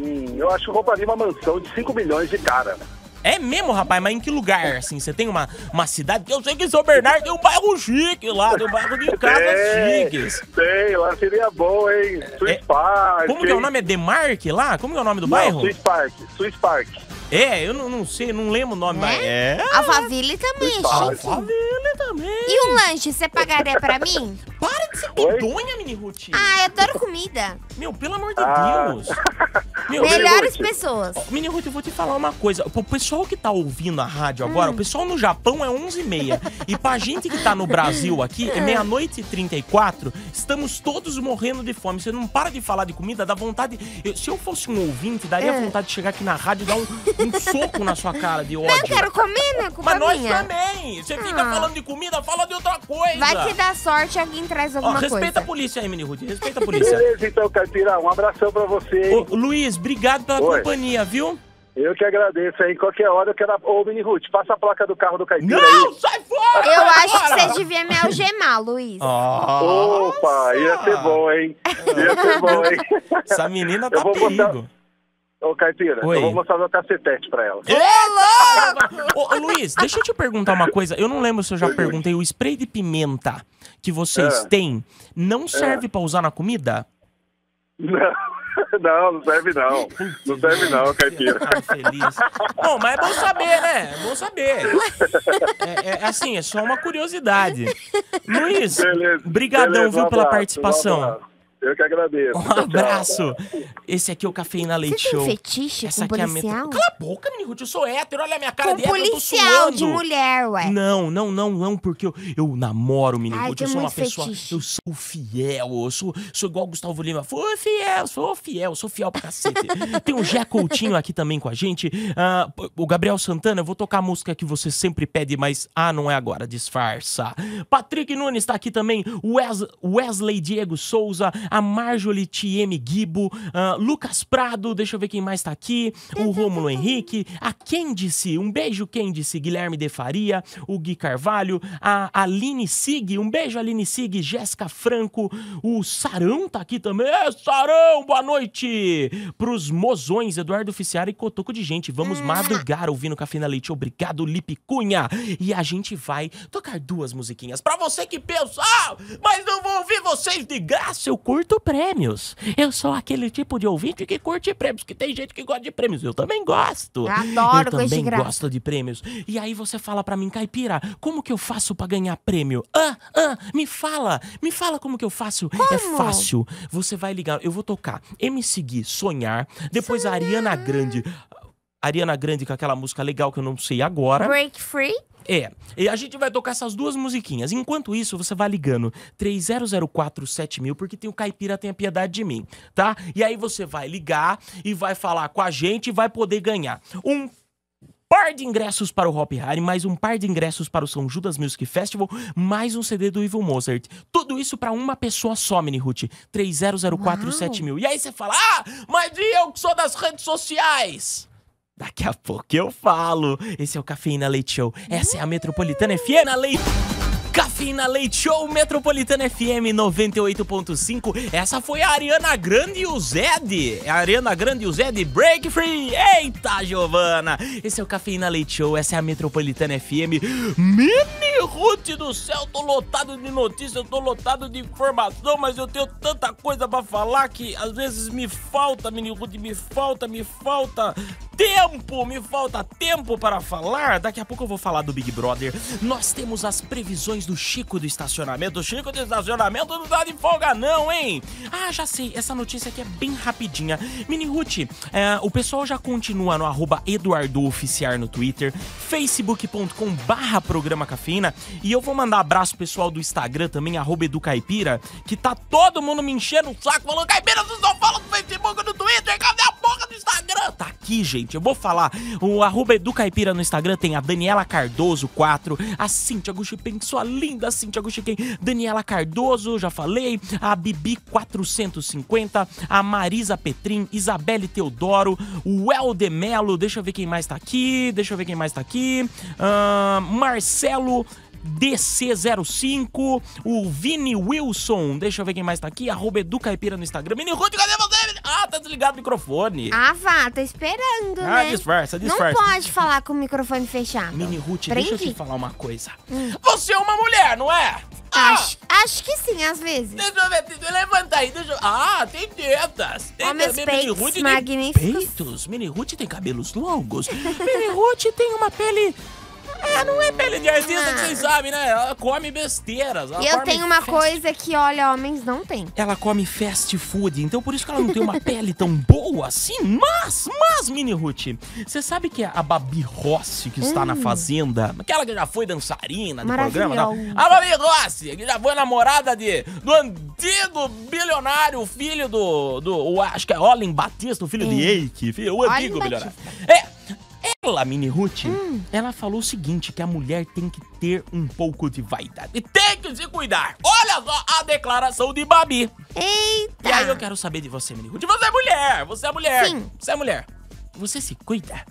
Hum, eu acho que roubaria uma mansão de 5 milhões de cara. É mesmo, rapaz? Mas em que lugar, assim? Você tem uma, uma cidade? Que eu sei que São Bernardo tem um bairro chique lá, tem um bairro de casas Tem, chiques. Tem, lá seria bom, hein? Swiss É, Park. Como que é o nome? É Demarque lá? Como que é o nome do Não, bairro? Swiss Park. Swiss Park. É, eu não, não sei, não lembro o nome, Né? mas é... Alphaville também é Fala. chique. Alphaville também. E um lanche, você pagaria pra mim? Para de ser Oi? medonha, Mini Ruth. Ah, eu adoro comida. Meu, pelo amor de Ah. Deus. Meu, Melhores Ruth. pessoas. Mini Ruth, eu vou te falar uma coisa. O pessoal que tá ouvindo a rádio Hum. agora, o pessoal no Japão é 11h30. e pra gente que tá no Brasil aqui, é meia-noite e 34, estamos todos morrendo de fome. Você não para de falar de comida, dá vontade... eu- se eu fosse um ouvinte, daria É. vontade de chegar aqui na rádio e dar um, um soco na sua cara de ódio. Eu quero comer, né? Culpa Mas nós minha. também. Você fica Ah. falando de comida, fala de outra coisa. Vai que dá sorte alguém traz Ó, alguma respeita coisa. a polícia aí, Mini Ruth. Respeita a polícia. Beleza, então, Caipira. Um abração pra você? Ô, Luiz, obrigado pela Oi. companhia, viu? Eu que agradeço, hein? Qualquer hora eu quero... Ô, mini Ruth, passa a placa do carro do Caipira Não, aí. sai fora! Eu sai acho que fora! você devia me algemar, Luiz. Ah, Opa, ia ser bom, hein? Ia ser bom, hein? Essa menina tá vou botar- perigo. Ô, Caipira, Oi. eu vou mostrar meu cacetete pra ela. Ô, ô, Luiz, deixa eu te perguntar uma coisa. Eu não lembro se eu já perguntei. O spray de pimenta que vocês É. têm não serve pra usar na comida? Não. Não, não serve não. Não serve não, caipira. Feliz. Bom, mas é bom saber, né? É bom saber. É, é, assim, é só uma curiosidade. Luiz, Beleza. brigadão, Beleza, viu, um pela participação. um. Eu que agradeço. Um Tchau, tchau. abraço. Esse aqui é o Cafeína Você Leite tem Show. fetiche Essa com aqui é a policial? meta... Cala a boca, menino Ruth, eu sou hétero, olha a minha cara Com de hétero, eu tô policial de mulher, ué. Não, não, não, não, porque eu, eu namoro, menino Ruth, eu tem sou uma pessoa, fetiche. eu sou fiel, eu sou, sou igual o Gustavo Lima, sou fiel, sou fiel, sou fiel pra cacete. tem o Jé Coutinho aqui também com a gente, ah, o Gabriel Santana, eu vou tocar a música que você sempre pede, mas, ah, não é agora, disfarça. Patrick Nunes tá aqui também, Wes- Wesley Diego Souza, a Marjorie T.M. Gibo, ah, Lucas Prado, deixa eu ver quem mais tá aqui, o Rômulo Henrique, a Candice, um beijo Candice, Guilherme De Faria, o Gui Carvalho, a Aline Sig, um beijo Aline Sig, Jéssica Franco, o Sarão tá aqui também, é, Sarão, boa noite! Pros mozões, Eduardo Oficiário e Cotoco de Gente, vamos madrugar ouvindo Café na Leite, obrigado Lipe Cunha! E a gente vai tocar duas musiquinhas, pra você que pensa, ah, mas não vou ouvir vocês de graça, eu curto prêmios, eu sou aquele tipo de ouvinte que curte prêmios, que tem gente que gosta de prêmios, eu também gosto. Adoro eu de também gosto de prêmios. E aí você fala pra mim, Caipira, como que eu faço pra ganhar prêmio? Ah, ah, me fala, me fala como que eu faço. É fácil. Você vai ligar, eu vou tocar MC Gui, Sonhar, depois a Ariana Grande. Ariana Grande com aquela música legal que eu não sei agora. Break free? É, e a gente vai tocar essas duas musiquinhas. Enquanto isso, você vai ligando 30047000, porque tem o Caipira Tenha Piedade de Mim, tá? E aí você vai ligar e vai falar com a gente e vai poder ganhar um par de ingressos para o Hop Harry, mais um par de ingressos para o São Judas Music Festival, mais um CD do Evil Mozart. Tudo isso para uma pessoa só, Mini Ruth. 30047000. E aí você fala: "Ah, mas e eu que sou das redes sociais?" Daqui a pouco eu falo. Esse é o Cafeína Leite Show. Essa é a Metropolitana FM Leite. Cafeína Leite Show Metropolitana FM 98.5. Essa foi a Ariana Grande e o Zed. A Ariana Grande e o Zed Break Free. Eita, Giovana. Esse é o Cafeína Leite Show. Essa é a Metropolitana FM. Mini Ruth do céu. Tô lotado de notícias, tô lotado de informação, mas eu tenho tanta coisa pra falar que às vezes me falta, Mini Ruth, me falta, me falta tempo, me falta tempo para falar. Daqui a pouco eu vou falar do Big Brother. Nós temos as previsões do Chico do estacionamento. O Chico do estacionamento não dá de folga não, hein? Ah, já sei, essa notícia aqui é bem rapidinha. Mini Ruth, é, o pessoal já continua no arroba EduardoOficiar no Twitter, facebook.com barra programa cafeína e eu vou mandar abraço pessoal do Instagram também, arroba Educaipira, que tá todo mundo me enchendo o saco, falando, Caipira, vocês não falam no Facebook, no Twitter, cadê a porra do Instagram? Tá aqui, gente, eu vou falar. O arroba Educaipira no Instagram tem a Daniela Cardoso 4, a Cintia Guxipen, sua linda Cintia Guxipen, Daniela Cardoso, já falei, a Bibi 450, a Marisa Petrin, Isabelle Teodoro, o El de Melo, deixa eu ver quem mais tá aqui, deixa eu ver quem mais tá aqui, ahn, Marcelo... DC05, o Vini Wilson, deixa eu ver quem mais tá aqui, arroba Educaipira no Instagram. Mini Ruth, cadê você? Ah, tá desligado o microfone. Ah, vá, tá esperando, Ah, né? disfarça, disfarça. Não pode falar com o microfone fechado. Mini Ruth, deixa eu te falar uma coisa. Você é uma mulher, não é? Ah, Acho, acho que sim, às vezes. Deixa eu ver, deixa eu levantar aí, deixa eu... Ah, tem tetas. Tem Ó, meus Mini peitos Ruth tem magníficos. peitos. Mini Ruth tem cabelos longos. Mini Ruth tem uma pele... É, não é pele de artista Ah. que vocês sabem, né? Ela come besteiras. ela E eu tenho uma coisa que, olha, homens não tem. ela come fast food, então por isso que ela não tem uma pele tão boa assim. Mas, mas, Mini Ruth, você sabe que a Babi Rossi, que está na Fazenda, aquela que já foi dançarina do programa, não? Maravilhosa. a Babi Rossi, que já foi namorada de, do antigo bilionário, filho do, do acho que é Olin Batista, o filho de Eike, filho, o antigo bilionário. É, ela, Mini Ruth, Hum. ela falou o seguinte, que a mulher tem que ter um pouco de vaidade. E tem que se cuidar. Olha só a declaração de Babi. Eita! E aí eu quero saber de você, Mini Ruth. Você é mulher, você é mulher. Sim. Você é mulher. Você se cuida?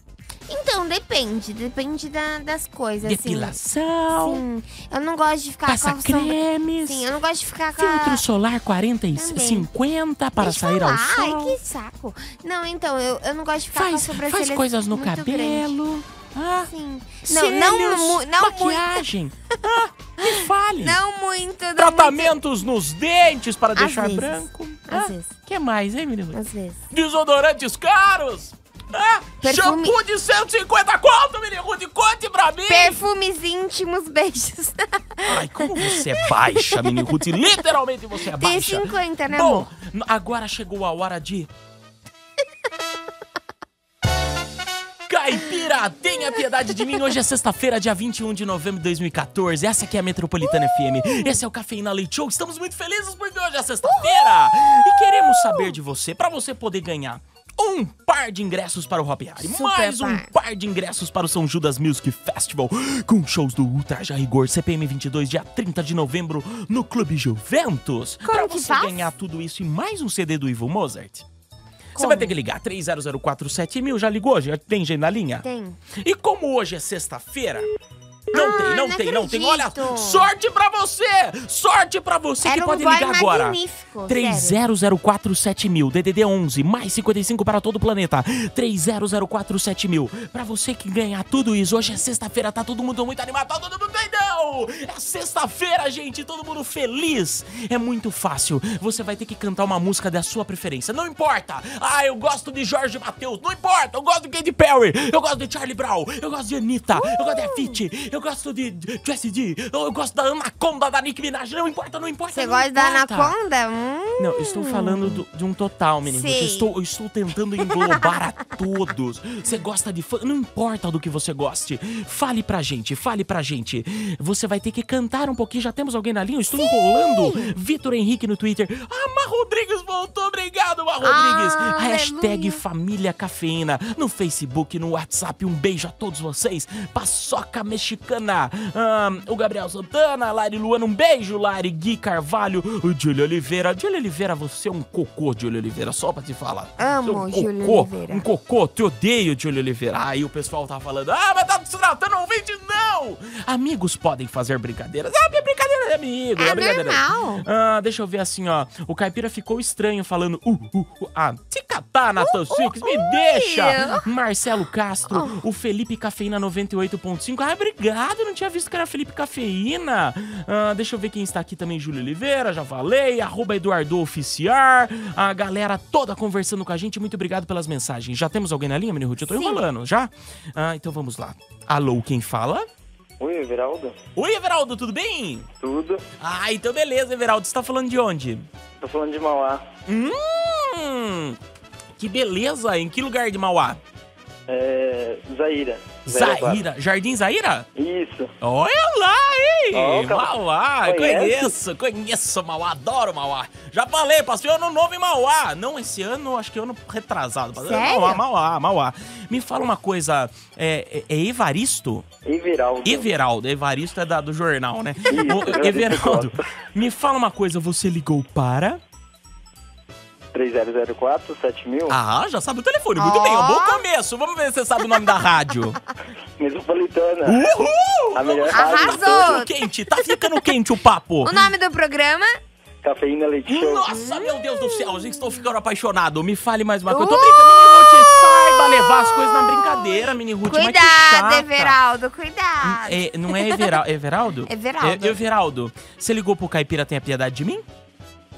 Então, depende. Depende da- das coisas, assim. Depilação, Sim. Eu não gosto de ficar passa com a cremes, Sim, eu não gosto de ficar com a... filtro solar 40 e Também. 50 para Deixa sair eu ao falar. sol. Ai, que saco. Não, então, eu, eu não gosto de ficar Faz, com a sobrancelha faz coisas no muito cabelo. grande. Ah, Sim. Não, não, cílios, não muito. maquiagem. ah, me fale. Não muito. Não Tratamentos nos dentes para Às deixar vezes. branco. Às Ah, vezes. que mais, hein, menino? muito. Às vezes. Desodorantes caros. Ah, Perfume- shampoo de 150 conto, menino. Rude, conte pra mim. Perfumes íntimos, beijos. Ai, como você é baixa, mini Ruth. Literalmente você é Tem baixa. 50, né, Bom, amor? n- agora chegou a hora de. Caipira, tenha piedade de mim. Hoje é sexta-feira, dia 21 de novembro de 2014. Essa aqui é a Metropolitana FM. Esse é o Cafeína Leite Show. Estamos muito felizes porque hoje é sexta-feira. E queremos saber de você, pra você poder ganhar um par de ingressos para o Hop Hari. Super Mais um par. par de ingressos para o São Judas Music Festival, com shows do Ultraja Rigor CPM 22, dia 30 de novembro, no Clube Juventus. Que você faz? ganhar tudo isso e mais um CD do Ivo Mozart. Você vai ter que ligar 30047000, mil. Já ligou? Já tem gente na linha? Tem. E como hoje é sexta-feira, não Ah, tem, não, não tem, não tem. Olha, sorte pra você! Sorte pra você Era que um pode ligar agora. magnífico, 30047000, DDD 11, mais 55 para todo o planeta. 30047000. Pra você que ganhar tudo isso, hoje é sexta-feira, tá todo mundo muito animado, tá todo mundo doidão! É sexta-feira, gente, todo mundo feliz. É muito fácil. Você vai ter que cantar uma música da sua preferência, não importa. Ah, eu gosto de Jorge Matheus, não importa. Eu gosto de Katy Perry, eu gosto de Charlie Brown, eu gosto de Anitta, eu gosto de Avicii, eu gosto de Jessie J, eu eu gosto da Anaconda da Nicki Minaj, não importa, não importa. Você gosta da. Anaconda? Hum. Não, eu estou falando do- de um total, menino. Eu estou, eu estou tentando englobar a todos. Você gosta de fã? Não importa do que você goste. Fale pra gente, fale pra gente. Você vai ter que cantar um pouquinho. Já temos alguém na linha? Eu estou enrolando. Vitor Henrique no Twitter. Ah, Mar Rodrigues voltou. Obrigado, Mar Rodrigues. Ah, Hashtag. Família Cafeína. No Facebook, no WhatsApp. Um beijo a todos vocês. Paçoca Mexicana. Ah, o Gabriel Santana. Lari Luana. Um beijo, Lari. Gui Carvalho. O Júlio Oliveira. Júlio Oliveira, você é um cocô, Júlio Oliveira. Só pra te falar. Amo é um Júlio cocô, Oliveira. Um cocô. Te odeio, Júlio Oliveira. Aí o pessoal tá falando. Ah, mas tá se tratando ouvinte? Não! Amigos podem fazer brincadeiras. Ah, minha brincadeira é amigo. É brincadeira. normal. Ah, deixa eu ver assim, ó. O caipira ficou estranho falando. Uh, uh, uh. Ah, se catar, Nathan Six, me deixa! Marcelo Castro, o Felipe Cafeína 98.5. Ah, obrigado, não tinha visto que era Felipe Cafeína. Ah, deixa eu ver quem está aqui também, Júlio Oliveira, já falei. Arroba Eduardo Oficiar. A galera toda conversando com a gente. Muito obrigado pelas mensagens. Já temos alguém na linha, Mini Ruth? Eu tô Sim. enrolando, já? Ah, então vamos lá. Alô, quem fala? Oi, Everaldo. Oi, Everaldo, tudo bem? Tudo. Ah, então beleza, Everaldo. Você tá falando de onde? Tô falando de Mauá. Hum, que beleza! Em que lugar de Mauá? É. Zaira. Zaira. Jardim Zaira? Isso. Olha lá, hein? Cara. Mauá, Conhece? conheço, conheço Mauá, adoro Mauá. Já falei, passei ano novo em Mauá. Não esse ano, acho que ano retrasado. Sério? Mauá, Mauá, Mauá. Me fala uma coisa, é, é- é Evaristo? Everaldo. Everaldo, Evaristo é da, do jornal, né? Isso, eu Everaldo, me fala uma coisa, você ligou para... 3004 7000. Ah, já sabe o telefone. Muito bem, é um bom começo. Vamos ver se você sabe o nome da rádio. Metropolitana. Uhul! A melhor Arrasou. rádio. Tá ficando quente, tá ficando quente o papo. O nome do programa? Cafeína Leite Show. Nossa, meu Deus do céu, gente, estou ficando apaixonado. Me fale mais uma coisa. Eu tô brincando, Mini Ruth, saiba levar as coisas na brincadeira, Mini Ruth. mas que Cuidado, chata. Everaldo, cuidado. É, não é Everaldo? Everaldo? Everaldo. É, Everaldo, você ligou pro Caipira Tenha Piedade de mim?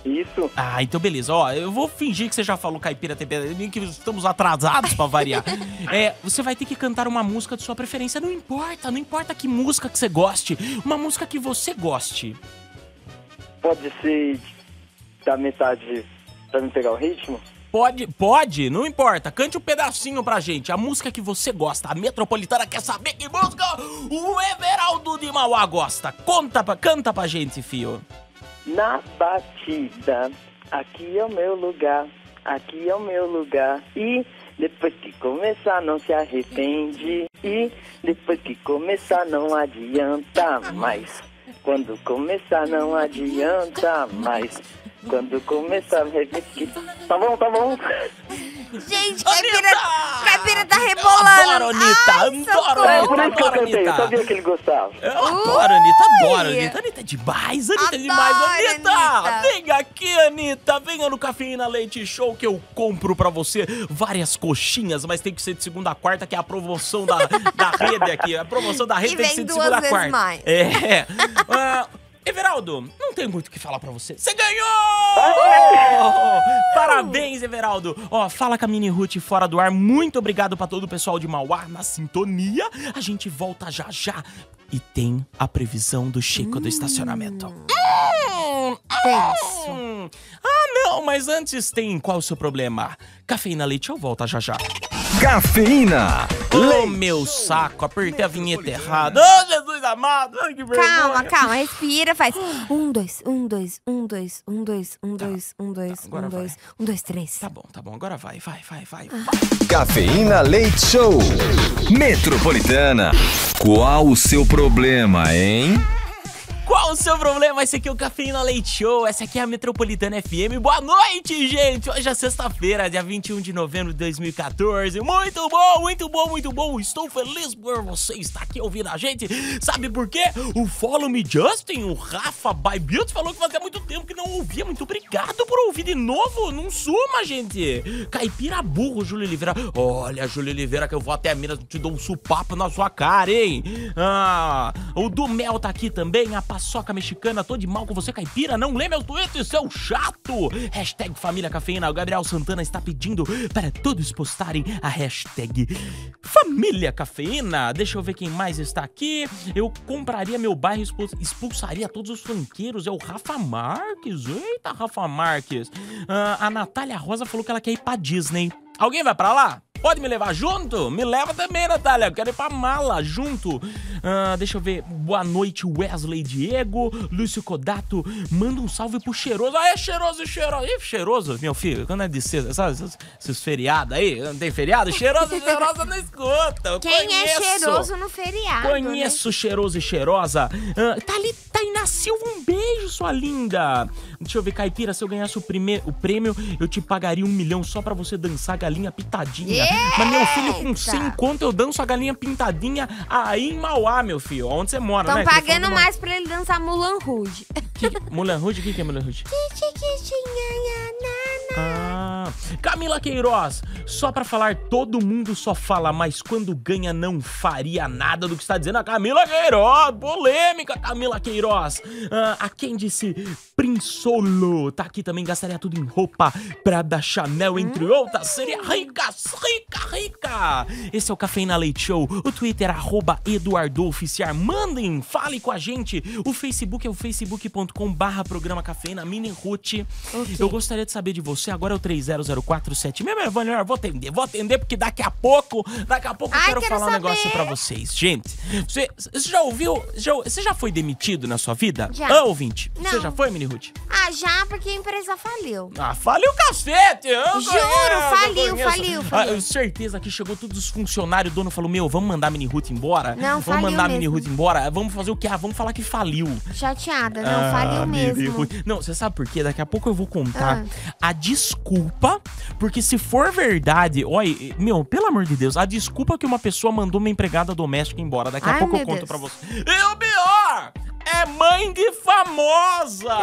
Isso. Ah, então beleza. Ó, eu vou fingir que você já falou Caipira mim, que estamos atrasados pra variar. É, você vai ter que cantar uma música de sua preferência. Não importa, não importa que música que você goste. Uma música que você goste. Pode ser da metade pra me pegar o ritmo? Pode, pode, não importa. Cante um pedacinho pra gente. A música que você gosta. A Metropolitana quer saber que música o Everaldo de Mauá gosta. Conta pra, canta pra gente, fio. Na batida, aqui é o meu lugar, aqui é o meu lugar. E depois que começar, não se arrepende. E depois que começar, não adianta mais. Quando começar, não adianta mais. Quando começar, repetir. Tá bom, tá bom. Gente, caipira, Anitta! caipira tá Eu rebolando. adoro, Anitta, Ai, adoro, socorro. É por isso que eu cantei, eu Anitta. sabia que ele gostava. Eu adoro, Anitta, adoro. Anitta. Anitta é demais, Anitta é Adoro, demais. Anitta, Anitta. vem aqui, Anitta. Venha no Cafeína Leite Show que eu compro pra você várias coxinhas, mas tem que ser de segunda a quarta, que é a promoção da, da rede aqui. A promoção da rede E tem que ser de segunda a quarta. mais. É. Ah, Everaldo, não tem muito o que falar pra você. Você ganhou! Parabéns, Everaldo. Ó, fala com a Mini Ruth fora do ar. Muito obrigado pra todo o pessoal de Mauá na sintonia. A gente volta já já. E tem a previsão do Chico do estacionamento. Hum, hum. Ah, não, mas antes tem qual o seu problema? Cafeína Leite, eu volto já já. Cafeína. Ô, meu saco, apertei a vinheta errada. Ô, Jesus amado, ai, que vergonha. Calma, calma, respira, faz. Um, dois, um, dois, um, dois, um, dois, um, dois, um, dois, Tá, um, dois, um, dois, três. Tá bom, tá bom, agora vai, vai, vai, vai. Cafeína Leite Show. Metropolitana. Qual o seu problema, hein? Qual o seu problema? Esse aqui é o Cafeína Leite Show, essa aqui é a Metropolitana FM. Boa noite, gente! Hoje é sexta-feira, dia 21 de novembro de 2014. Muito bom, muito bom, muito bom. Estou feliz por você estar aqui ouvindo a gente. Sabe por quê? O Follow Me Justin, o Rafa by Beauty, falou que fazia muito tempo que não ouvia. Muito obrigado por ouvir de novo. Não suma, gente. Caipira burro, Júlio Oliveira. Olha, Júlio Oliveira, que eu vou até Minas, te dou um supapo na sua cara, hein? Ah, o do Mel tá aqui também, a paçoca mexicana, tô de mal com você, caipira, não lê meu tweet, seu chato! Hashtag Família Cafeína, o Gabriel Santana está pedindo para todos postarem a hashtag Família Cafeína. Deixa eu ver quem mais está aqui. Eu compraria meu bairro expul- expulsaria todos os franqueiros, é o Rafa Marques. Eita, Rafa Marques. Ah, a Natália Rosa falou que ela quer ir pra Disney. Alguém vai pra lá? Pode me levar junto? Me leva também, Natália. Eu quero ir pra mala junto. Ah, deixa eu ver. Boa noite, Wesley Diego. Lúcio Codato. Manda um salve pro cheiroso. Ah, é cheiroso, cheiroso. Ih, cheiroso, meu filho. Quando é de sexta, sabe esses, feriados aí? Não tem feriado? Cheiroso e cheirosa não escuta. Eu Quem é conheço. cheiroso no feriado? né? Conheço cheiroso e cheirosa. Ah, Thali- Tainá Silva, um beijo, sua linda. Deixa eu ver, Caipira, se eu ganhasse o, prime- o prêmio, eu te pagaria um milhão só pra você dançar galinha pintadinha. Mas meu filho, com Eita! 100 conto, eu danço a galinha pintadinha aí em Mauá, meu filho. Onde você mora, Estão né? Falou pagando mais pra ele dançar Mulan Rouge. Que- Mulan Rouge? O que, que é Mulan Rouge? Ah, Camila Queiroz, só pra falar, todo mundo só fala, mas quando ganha não faria nada do que está dizendo a Camila Queiroz. Polêmica, Camila Queiroz. Ah, a quem disse Prinsolo, tá aqui também, gastaria tudo em roupa Prada Chanel, entre outras. Seria rica, rica, rica. Esse é o Cafeína Leite Show. O Twitter arroba EduardoOficial. Mandem, fale com a gente. O Facebook é o facebook.com barra programa Cafeína Mini Ruth. Eu gostaria de saber de você, agora é o 300476. Meu melhor, vou atender, vou atender porque daqui a pouco, daqui a pouco eu Ai, quero, quero falar um saber. negócio pra vocês. Gente, você, você já ouviu, já- você já foi demitido na sua vida? Já. Ah, ouvinte, você Não. já foi, Mini Ruth? Ah, já, porque a empresa faliu. Ah, faliu o cacete! Eu Juro, conheço, eu faliu, conheço. faliu, Ah, faliu. eu certeza que chegou todos os funcionários, o dono falou, meu, vamos mandar a Mini Ruth embora? Não, Vamos mandar a Mini mesmo. Ruth embora? Vamos fazer o quê? Ah, vamos falar que faliu. Chateada, não, Ah, faliu mesmo. Não, você sabe por quê? Daqui a pouco eu vou contar Ah. a desculpa, porque se for verdade, olha, meu, pelo amor de Deus, a desculpa que uma pessoa mandou uma empregada doméstica embora. Daqui a Ai, pouco eu conto Deus. pra você. E o pior, é mãe de famosa!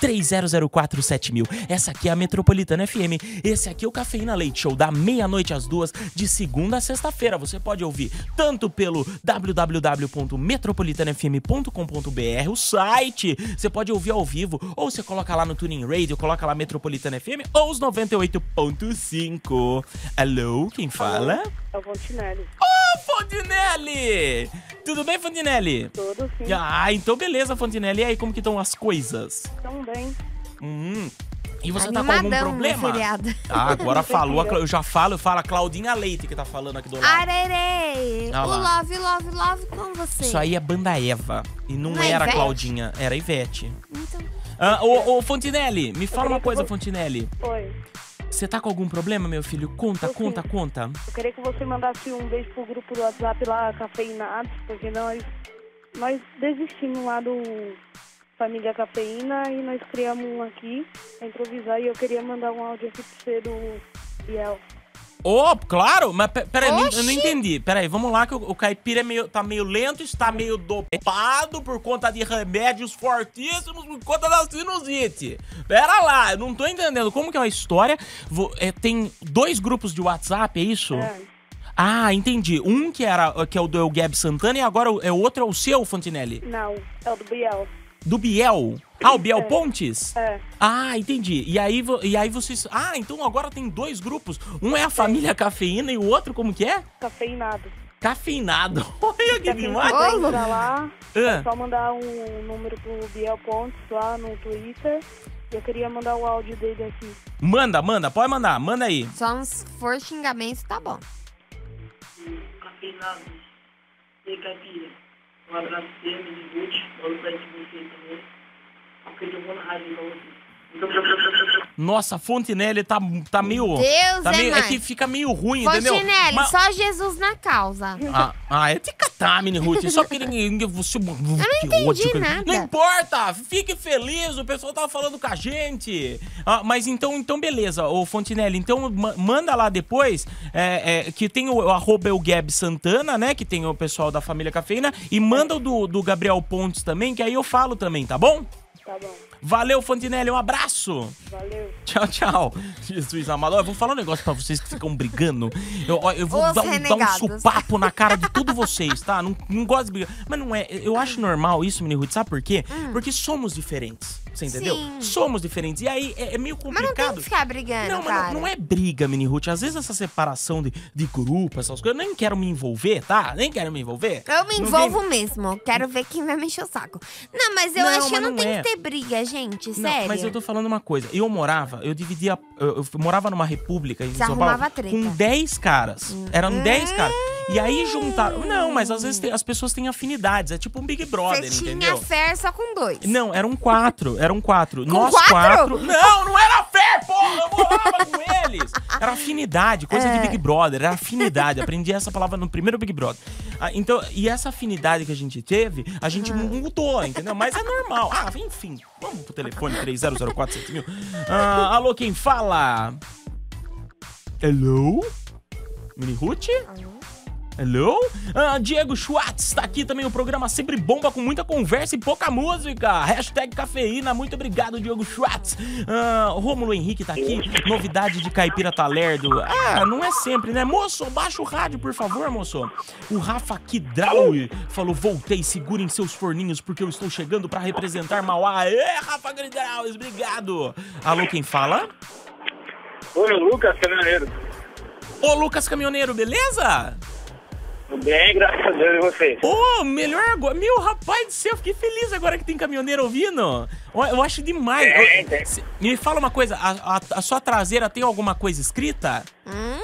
Tá. 30047000. Essa aqui é a Metropolitana FM. Esse aqui é o Cafeína Leite Show, da meia-noite às duas, de segunda a sexta-feira. Você pode ouvir tanto pelo www.metropolitanafm.com.br, o site. Você pode ouvir ao vivo, ou você coloca lá no Tuning Radio, coloca lá Metropolitana FM, ou os 98.5. Alô, quem fala? É o Fontinelli. Ô, Fontinelli! Tudo bem, Fontinelli? Tudo sim. Ah, então beleza, Fontinelli. E aí, como que estão as coisas? Tão bem. Hum. E você tá com algum Animadão no problema? Ah, agora falou, eu já falo, eu falo a Claudinha Leite que tá falando aqui do lado. Arerê. Ah o love, love, love com você. Isso aí é banda Eva. E não, Não é era a? Claudinha, era a Ivete. Então, Ah, ô, ô, Fontinelli, me fala uma coisa, Fontinelli. Oi. Você tá com algum problema, meu filho? Conta, sim. conta, conta. Eu queria que você mandasse um beijo pro grupo do WhatsApp lá, Cafeinados, porque nós, nós desistimos lá do família Cafeína e nós criamos um aqui pra improvisar e eu queria mandar um áudio aqui pro você do Biel. Ô, claro, mas pe- peraí, eu não- eu não Oxi. entendi. Peraí, vamos lá que o, o caipira é meio, tá meio lento, está meio dopado por conta de remédios fortíssimos por conta da sinusite. Pera lá, eu não tô entendendo como que é a história. Vou- é, tem dois grupos de WhatsApp, é isso? É, Ah, entendi. Um que era que é o do El Gab Santana e agora o, é o outro é o seu, Fontinelli. não, é o do Biel. Do Biel. Ah, o Biel É. Pontes? É, Ah, entendi. E aí, e aí vocês. Ah, então agora tem dois grupos. Um é a família cafeína e o outro, como que é? cafeinado. Cafeinado. Olha que demais. entrar lá, Ah, é só mandar um número pro Biel Pontes lá no Twitter. E eu queria mandar o áudio dele aqui. manda, manda, pode mandar, manda aí. Só uns for xingamentos, tá bom. Cafeinado. E caipira. Um abraço dele, de Gucci. Mando pra você também. Nossa, a Fontinelli tá, tá meio. Deus tá é meio, é mais. que fica meio ruim, entendeu? Fontinelli, Mas- só Jesus na causa. Ah, ah, é te catar, mini Ruth. Só querendo. Você, eu não entendi nada. Não importa, fique feliz, o pessoal tava falando com a gente. Ah, mas então, então beleza, ô Fontinelli. Então ma- manda lá depois, é, é, que tem o, o arroba o Gab Santana, né? Que tem o pessoal da família Cafeína. E manda o do, do Gabriel Pontes também, que aí eu falo também, tá bom? Tá bom. Valeu, Fontinelli, um abraço. Valeu. Tchau, tchau. Jesus amado. Eu vou falar um negócio pra vocês que ficam brigando. Eu, eu vou dar um, dar um supapo na cara de todos vocês, tá? Não, não gosto de brigar. Mas não é. Eu acho normal isso, Mini Ruth. Sabe por quê? Porque somos diferentes. Você entendeu? Hum. Sim. Somos diferentes. E aí é, é meio Mas não tem complicado. que ficar brigando, Não, cara. não, não é briga, Mini Ruth. Às vezes essa separação de, de grupo, essas coisas, eu nem quero me envolver, tá? Nem quero me envolver. Eu me envolvo mesmo. Quero ver quem vai me encher o saco. Não, mas eu Não, acho que mas não, não tem é. que ter briga, gente. Não, Sério. mas eu tô falando uma coisa. Eu morava, eu dividia. Eu, eu morava numa república em Você São Paulo treta. com 10 caras. Eram 10 caras. E aí juntaram. Não, mas às vezes tem- as pessoas têm afinidades. É tipo um Big Brother, Você tinha entendeu? fé só com dois. Não, eram quatro. Eram quatro. Nós quatro? quatro. Não, não era fé, porra! Eu morava com eles. Era afinidade, coisa É. de Big Brother. Era afinidade. Aprendi essa palavra no primeiro Big Brother. Ah, então, e essa afinidade que a gente teve, a gente mudou, entendeu? Mas é normal. Ah, enfim. Vamos pro telefone 30047000. Ah, alô, quem fala? Hello? Mini Ruth? Hello? Ah, Diego Schwartz tá aqui também. O programa sempre bomba com muita conversa e pouca música. Hashtag cafeína. Muito obrigado, Diego Schwartz. Ah, Rômulo Henrique tá aqui. Novidade de Caipira Talerdo. Ah, não é sempre, né? Moço, baixa o rádio, por favor, moço. O Rafa Kidraui falou: voltei, segurem seus forninhos porque eu estou chegando pra representar Mauá. Ê, Rafa Kidraui, obrigado. Alô, quem fala? Oi, Lucas, caminhoneiro. Ô, Lucas Caminhoneiro, beleza? Tudo bem, graças a Deus, e você? Ô, melhor agora. Meu, rapaz do céu, fiquei feliz agora que tem caminhoneiro ouvindo. Eu acho demais. Tem. se- Me fala uma coisa, a, a- a sua traseira tem alguma coisa escrita? Hum?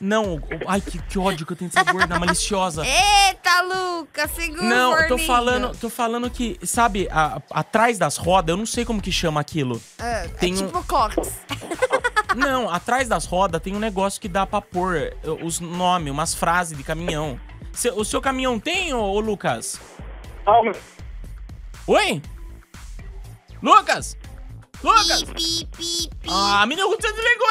Não, ai, que, que ódio que eu tenho dessa gorda maliciosa. Eita, Lucas, segura Não, eu tô falando, tô falando que, sabe, a- atrás das rodas, eu não sei como que chama aquilo. Ah, tem é um- tipo Cox. Não, atrás das rodas tem um negócio que dá pra pôr eh, os nomes, umas frases de caminhão. O seu caminhão tem, ô, ô Lucas? Meu- Oi? Lucas? Lucas? Pi, pi, pi, pi. Ah, menino, você desligou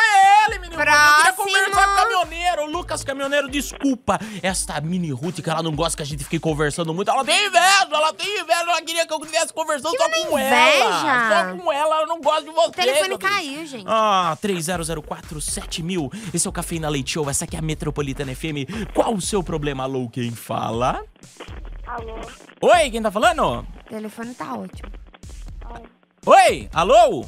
ele, menino. Eu queria Próximo. conversar com o caminhoneiro. Lucas, caminhoneiro, desculpa. Esta mini Ruth, que ela não gosta que a gente fique conversando muito. Ela tem inveja, ela tem inveja. Ela queria que eu estivesse conversando só com inveja? ela. Só com ela, ela não gosta de você. O telefone caiu, gente. Ah, 30047000. Esse é o Cafeína Leite Show. Essa aqui é a Metropolitana FM. Qual o seu problema, Alô? Quem fala? Alô? Oi, quem tá falando? O telefone tá ótimo. Oi, alô?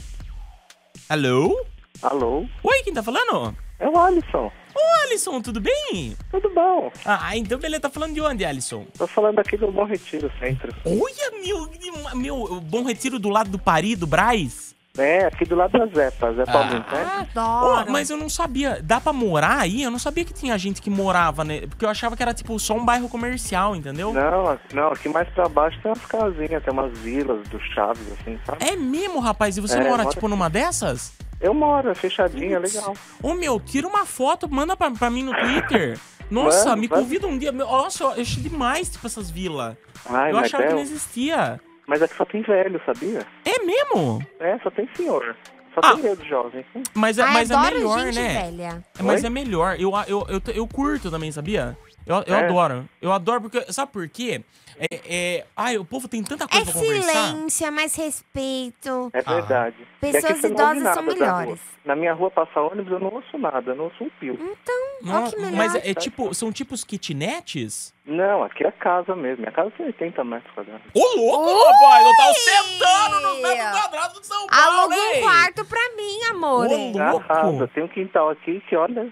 Alô? Alô? Oi, quem tá falando? É o Alisson. Ô, Alisson, tudo bem? Tudo bom? Ah, então beleza, tá falando de onde, Alisson? Tô falando aqui do Bom Retiro Centro. Olha, meu, meu bom retiro do lado do Pari, do Braz. É, aqui do lado da Zepa. Zé Palmito, né? Adoro. Ô, mas eu não sabia, dá pra morar aí? Eu não sabia que tinha gente que morava, né? Porque eu achava que era tipo só um bairro comercial, entendeu? Não, aqui- não, aqui mais pra baixo tem umas casinhas, tem umas vilas do Chaves, assim, sabe? É mesmo, rapaz? E você É, mora, mora tipo, numa dessas? Eu moro, é fechadinha, Putz. legal. Ô, meu, tira uma foto, manda pra, pra mim no Twitter. Nossa, Mando, me mando. convida um dia. Meu, Nossa, eu achei demais, tipo, essas vilas. Ai, eu achava é, que não existia. Mas aqui só tem velho, sabia? É mesmo? É, só tem senhor. Só Ah. tem eu de jovem. Mas, é- Ai, mas é melhor, gente né? velha. Mas Oi? é melhor. Eu, eu, eu, eu curto também, sabia? Eu, eu É. adoro. Eu adoro porque. Sabe por quê? É, é, ai, o povo tem tanta É coisa pra conversar. silêncio, é mais respeito. É Ah. verdade. Pessoas não idosas são melhores. Na minha rua passa ônibus, eu não ouço nada, eu não ouço um pio. Não, Ó, que melhor. mas é, é tipo, são tipos kitnets? Não, aqui é casa mesmo. Minha casa tem 80 metros quadrados. Ô, louco, rapaz! Eu tava sentando nos metros quadrados de São Paulo, Aluga um quarto pra mim, amor. Ô, louco! Arrasa. Tem um quintal aqui que, olha,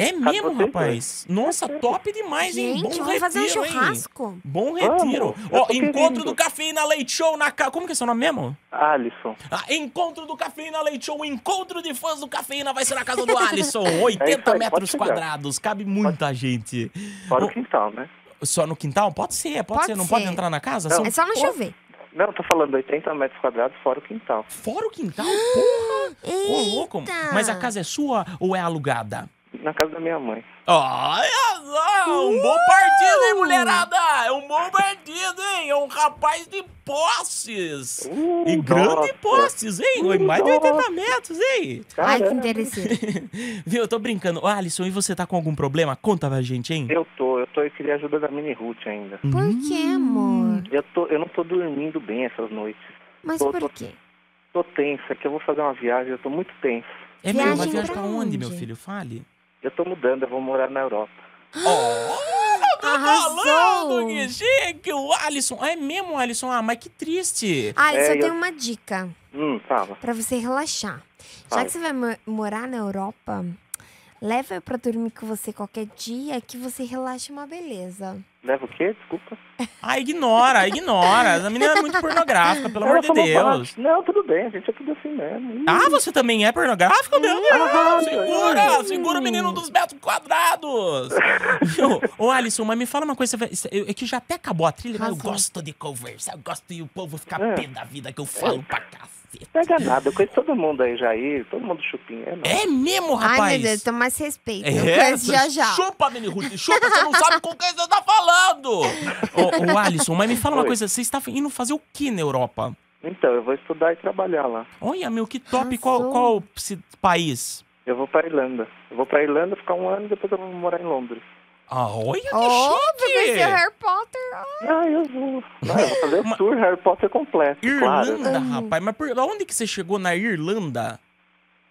É mesmo, rapaz? Nossa, top demais, hein? Bom Gente, vamos fazer um retiro, hein? churrasco. Bom retiro. Ó, tô encontro querendo. do Cafeína Leite Show na casa. Como que é seu nome mesmo? Alisson. Ah, encontro do Cafeína Leite Show, encontro de fãs do Cafeína vai ser na casa do Alisson. 80 É pode metros quadrados, cabe muita gente. Fora o quintal, né? Só no quintal? Pode ser, pode, Pode ser. Não pode ser. entrar na casa? Não. São É só não chover. Não, tô falando 80 metros quadrados fora o quintal. Fora o quintal? Porra! Ô, louco! Eita. Mas a casa é sua ou é alugada? Na casa da minha mãe. Olha só! Um bom partido, hein, mulherada? É um bom partido, hein? É um rapaz de posses! Uh, E grande nossa. posses, hein? Uh, Mais de 80 nossa. metros, hein? Ai, que Caramba. interesante. Viu, eu tô brincando. Ô, Alisson, e você tá com algum problema? Conta pra gente, hein? Eu tô, eu tô, eu queria ajuda da Mini Ruth ainda. Por que, amor? Eu, tô, eu não tô dormindo bem essas noites. Mas Tô- por tô- quê? Tô tensa, que eu vou fazer uma viagem, eu tô muito tenso. É mesmo? Vai Viagem viajar pra onde, meu filho? Fale. Eu tô mudando, eu vou morar na Europa. Oh, tô Arrasou! falando, que chique! O Alisson. É mesmo, Alisson? Ah, mas que triste. Alisson, É, eu tenho uma dica Hum, fala. pra você relaxar. Já Fala. que você vai mo- morar na Europa, leva eu pra dormir com você qualquer dia que você relaxa uma beleza. Leva o quê? Desculpa. Ah, ignora, ignora. A menina é muito pornográfica, pelo amor de Deus. Não, tudo bem, a gente é tudo assim mesmo. Ah, você também é pornográfico, meu? Ah, Segura, segura o menino dos metros quadrados. Ô, Alisson, mas me fala uma coisa. É que já até acabou a trilha, mas eu gosto de conversar. Eu gosto de o povo ficar É. pé da vida que eu falo pra cacete. Pega nada, eu conheço todo mundo aí, Jair, todo mundo chupinha. É, não. É mesmo, rapaz? Ai, meu Deus, então mais respeito. eu É, conheço já já. chupa, Mini Ruth, chupa, você não sabe com quem você tá falando. ô, ô, Alisson, mas me fala uma Oi. coisa, você está indo fazer o que na Europa? Então, eu vou estudar e trabalhar lá. Olha, meu, que top. Qual, Arrasou. qual ci- país? Eu vou pra Irlanda. Eu vou pra Irlanda ficar um ano e depois eu vou morar em Londres. Ah, olha que Oh, chique. Harry Potter. Ah, eu vou. Ah, eu vou fazer o tour Harry Potter completo, claro. Irlanda, Hum. rapaz. Mas por, onde que você chegou na Irlanda?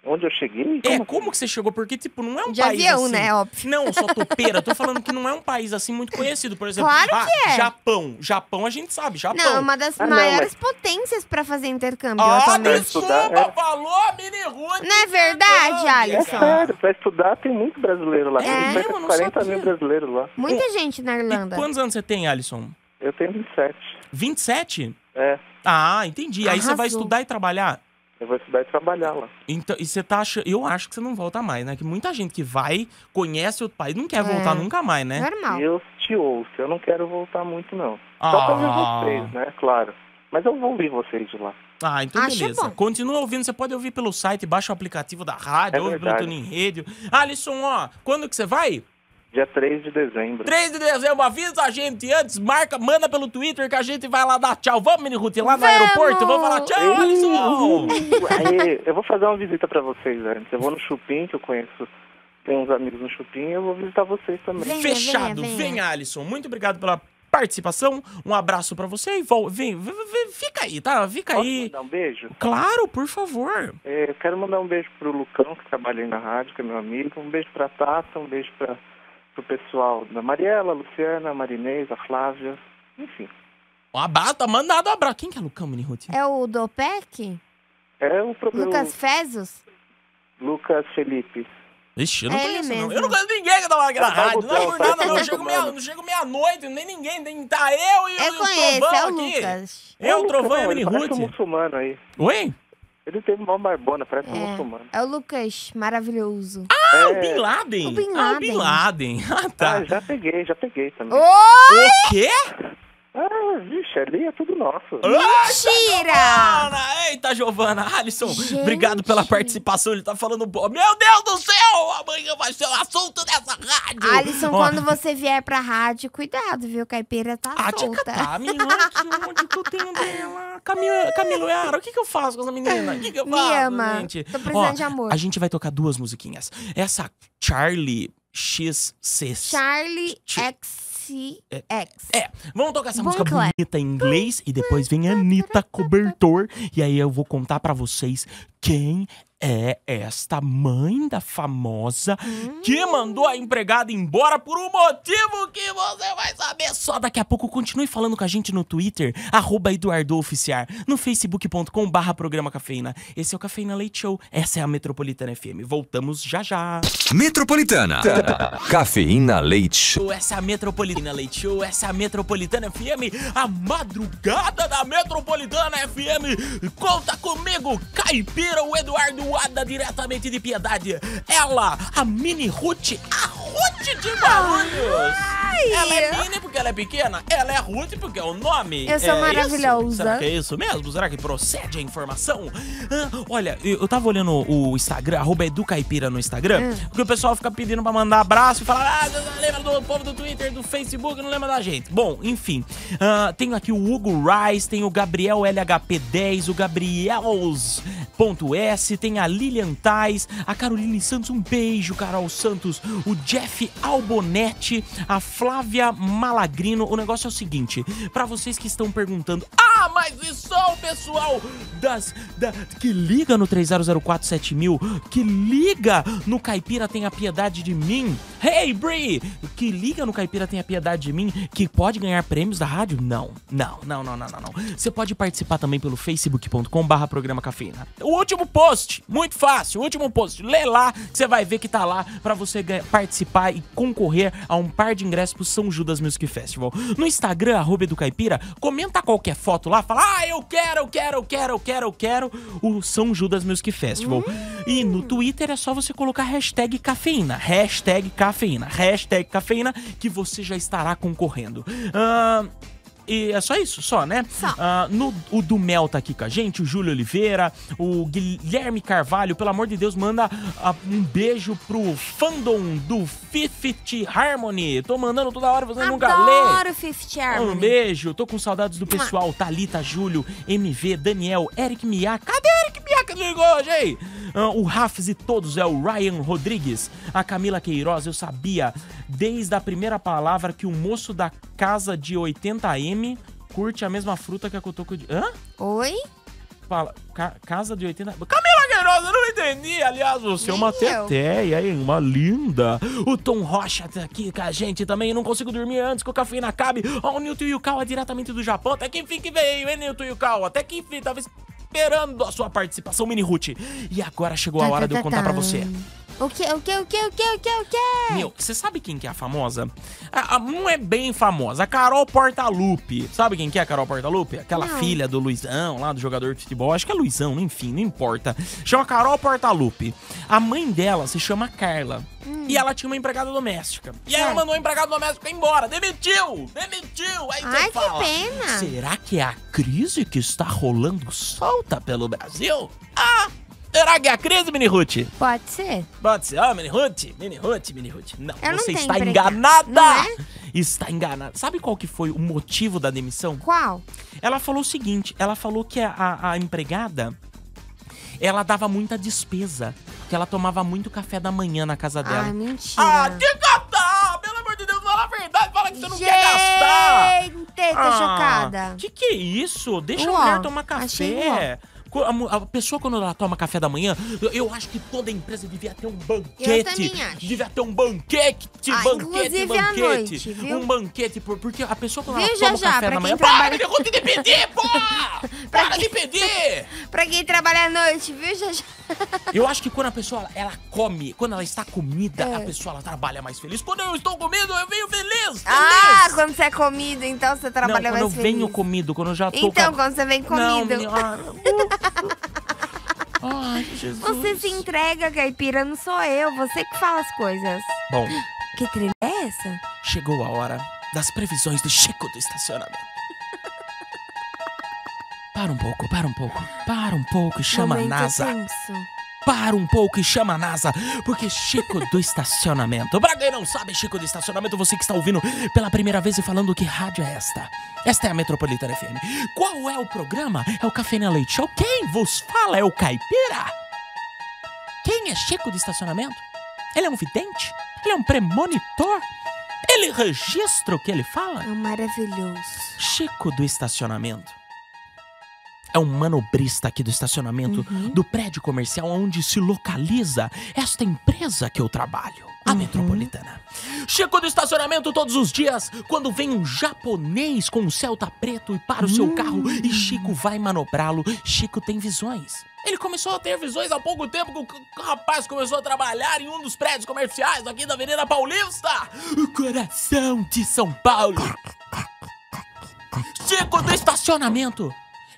Onde eu cheguei? É, assim? como que você chegou? Porque, tipo, não é um De país avião, assim... né? Óbvio. Não, só topeira. Tô falando que não é um país assim muito conhecido. Por exemplo, Claro ah, que é. Japão. Japão a gente sabe, Japão. Não, é uma das Ah, não, maiores potências pra fazer intercâmbio Ah, desculpa, é. falou, Mini Ruth. Não é verdade, É Alisson? sério, pra estudar tem muito brasileiro lá. É Tem não 40 sabia. mil brasileiros lá. Muita gente na E Irlanda. quantos anos você tem, Alisson? Eu tenho 27. 27? É, Ah, entendi. Aí você vai Arrasou. estudar e trabalhar. Eu vou estudar e trabalhar lá. Então, e você tá achando. Eu acho que você não volta mais, né? Que muita gente que vai, conhece outro país, não quer É. voltar nunca mais, né? Normal. E eu te ouço, eu não quero voltar muito não. Só pra ver Ah. vocês, né? Claro. Mas eu vou ouvir vocês de lá. Ah, então Acho beleza. bom. Continua ouvindo, você pode ouvir pelo site, baixa o aplicativo da rádio, É ouve pelo. Tuning Rádio. Alisson, ó, quando que você vai? Dia 3 de dezembro. 3 de dezembro, avisa a gente antes, marca, manda pelo Twitter que a gente vai lá dar tchau. Vamos, Mini Ruth, lá no Vamos! aeroporto, vamos falar tchau, Alisson! Aí, eu vou fazer uma visita pra vocês antes. Eu vou no Chupim, que eu conheço. Tem uns amigos no Chupim, e eu vou visitar vocês também. Venha, Fechado, venha, venha, venha. Alisson. Muito obrigado pela participação. Um abraço pra você e vol- vem, vem, vem, fica aí, tá? Fica Posso aí. mandar um beijo? Claro, por favor. É, eu quero mandar um beijo pro Lucão, que trabalha aí na rádio, que é meu amigo. Um beijo pra Tata, um beijo pra, pro pessoal da Mariela, a Luciana, a Marinês, a Flávia. Enfim, Um abraço, tá mandado um abraço. Quem que é Lucão, Mini Ruth? É o Dopec? é o problema. Lucas Fezos? Lucas Felipe. Ixi, eu não É ele conheço, não. mesmo. Eu não conheço ninguém que aqui na Tá rádio. Não por bom, nada, não. bom, Eu chego meia- não chego meia-noite, nem ninguém. Nem tá eu e, Eu e o conheço, Trovão é o aqui. Lucas. Eu, o É o Trovão e a Lucão, Mini Ruth. muçulmano aí. Oi? Ele tem uma barbona, parece um É. muçulmano. É o Lucas, maravilhoso. Ah, o É. Bin Laden. O Bin Ah, o Bin Laden. Laden. Ah, tá. Ah, já peguei, já peguei também. Ô, O quê? Ah, vixe, ali é tudo nosso. Mentira! Giovana! Eita, Giovana! Alisson, obrigado pela participação. Ele tá falando. bo- Meu Deus do céu! Amanhã vai ser o assunto dessa rádio! Alisson, Ó, quando você vier pra rádio, cuidado, viu? Caipira tá Ah, solta. Catá, menina, onde, onde que eu tenho dela? Camila, Camila Yara, o que que eu faço com essa menina? O que que eu Me faço, ama. gente? Tô precisando Ó, de amor. A gente vai tocar duas musiquinhas. Essa Charlie XC. Charlie Ch- É, vamos tocar essa Bom música bonita em inglês e depois vem a Anitta Cobertor. E aí eu vou contar pra vocês quem é esta mãe da famosa que mandou a empregada embora por um motivo que você vai saber só daqui a pouco. Continue falando com a gente no Twitter, arroba EduardoOficial, no facebook.com barra programa cafeína. Esse é o Cafeína Leite Show, essa é a Metropolitana FM. Voltamos já já. Metropolitana. Cafeína Leite Show. Essa é a Metropolitana Leite Show, essa é a Metropolitana FM, a madrugada da Metropolitana FM. Conta comigo, Caipira, o Eduardo Ada, diretamente de Piedade. Ela, a Mini Ruth, a Ruth de Guarulhos. Ela é mini porque ela é pequena, ela é Ruth porque é o nome. Eu sou É maravilhosa. isso? Será que é isso mesmo? Será que procede a informação? Ah, olha, eu, tava olhando o Instagram, arroba EduCaipira no Instagram, porque o pessoal fica pedindo pra mandar abraço e falar, ah, não lembra do povo do Twitter, do Facebook, não lembra da gente. Bom, enfim, ah, tenho aqui o Hugo Rice, tem o Gabriel LHP10, o Gabriels.s, tem a Lilian Tais, a Caroline Santos, um beijo, Carol Santos, o Jeff Albonetti, a Flávia Malagrino. O negócio é o seguinte, pra vocês que estão perguntando, ah, mas e só o pessoal das, da, que liga no 30047000, que liga no Caipira Tem a Piedade de Mim? Hey, Bri! Que liga no Caipira Tem a Piedade de Mim, que pode ganhar prêmios da rádio? Não, não, não, não, não, não. não. Você pode participar também pelo facebook.com programa cafeína. O último post, muito fácil, o último post, lê lá, você vai ver que tá lá pra você participar e concorrer a um par de ingressos pro São Judas Music Festival. No Instagram, arroba do Caipira, comenta qualquer foto lá, fala, ah, eu quero, eu quero, eu quero, eu quero, eu quero o São Judas Music Festival. E no Twitter é só você colocar hashtag cafeína, hashtag cafeína, hashtag cafeína, que você já estará concorrendo. Ahn, e é só isso, só, né? Só. Ah, no, o do Mel tá aqui com a gente, o Júlio Oliveira, o Guilherme Carvalho, pelo amor de Deus, manda ah, um beijo pro fandom do Fifth Harmony. Tô mandando toda hora, você nunca lê. Adoro Fifth Um Harmony. beijo, tô com saudades do pessoal. Thalita, Júlio, MV, Daniel, Eric Miak. Cadê o Eric Miak que ligou hoje aí? Ah, o Rafs e todos é o Ryan Rodrigues. A Camila Queiroz, eu sabia desde a primeira palavra que o moço da casa de 80M curte a mesma fruta que a cotoco de. Hã? Oi? Fala, ca- casa de 80. Camila Queiroz, eu não entendi. Aliás, você é uma eu. teteia, hein? Uma linda. O Tom Rocha tá aqui com a gente também. Eu não consigo dormir antes que o cafeína acabe. Ó, o Newton Yukawa diretamente do Japão. Até que enfim que veio, hein, Newton Yukawa? Até que enfim, tava esperando a sua participação, Mini Ruth. E agora chegou a hora de eu contar pra você. O que, o que, o que, o que, o que, o que? Meu, você sabe quem que é a famosa? A- a- não é bem famosa. A Carol Portalupe. Sabe quem que é a Carol Portalupe? Aquela Não. filha do Luizão, lá do jogador de futebol. Acho que é Luizão, enfim, não importa. Chama Carol Portalupe. A mãe dela se chama Carla. E ela tinha uma empregada doméstica. E aí ela Hum. Mandou a empregada doméstica embora. Demitiu! Demitiu! Aí Ai, que fala, pena. Será que é a crise que está rolando solta pelo Brasil? Ah! Será que é a crise, Mini Ruth? Pode ser. Pode ser, ó, Mini Ruth, Mini Ruth, Mini Ruth. Não, Eu não você tenho está enganada! não é? Está enganada. Sabe qual que foi o motivo da demissão? Qual? Ela falou o seguinte, ela falou que a, a- a empregada, ela dava muita despesa, que ela tomava muito café da manhã na casa dela. Ai, mentira. ah, que gastar! Pelo amor de Deus, fala a verdade, fala que você não quer gastar! Gente, tô chocada. Que que é isso? Deixa a Uó, mulher tomar café. A, pessoa, quando ela toma café da manhã, eu, eu acho que toda empresa devia ter um banquete. também acho. Devia ter um banquete, Ah, banquete, banquete. noite? Um banquete, por- porque a pessoa, quando Viu, ela toma Jajá? café da quem manhã... trabalha- Para de de pedir, pô! Para de pedir! Pra quem trabalha à noite, viu, Jajá? Eu acho que quando a pessoa, ela come, quando ela está comida, É. a pessoa, ela trabalha mais feliz. Quando eu estou comido, eu venho feliz, feliz! Ah, quando você é comido, então você Não, trabalha quando eu mais feliz. venho comido, quando eu já tô Então, com quando você vem Não, comido. ah, Ai, Jesus. Você se entrega, caipira, não sou eu. Você que fala as coisas. Bom. Que trilha é essa? Chegou a hora das previsões do Chico do estacionamento. para um pouco, para um pouco, para um pouco e chama Momento a NASA. Tenso. Para um pouco e chama a NASA, porque Chico do Estacionamento. Pra quem não sabe, Chico do Estacionamento, você que está ouvindo pela primeira vez e falando que rádio é esta. Esta é a Metropolitana FM. Qual é o programa? É o Cafeína Leite Show. Quem vos fala é o Caipira. Quem é Chico do Estacionamento? Ele é um vidente? Ele é um premonitor? Ele registra o que ele fala? É maravilhoso. Chico do estacionamento. É um manobrista aqui do estacionamento do prédio comercial onde se localiza esta empresa que eu trabalho, a Metropolitana. Chico do estacionamento todos os dias, quando vem um japonês com um Celta preto e para o seu carro e Chico vai manobrá-lo, Chico tem visões. Ele começou a ter visões há pouco tempo que o rapaz começou a trabalhar em um dos prédios comerciais aqui da Avenida Paulista, o coração de São Paulo. Chico do estacionamento.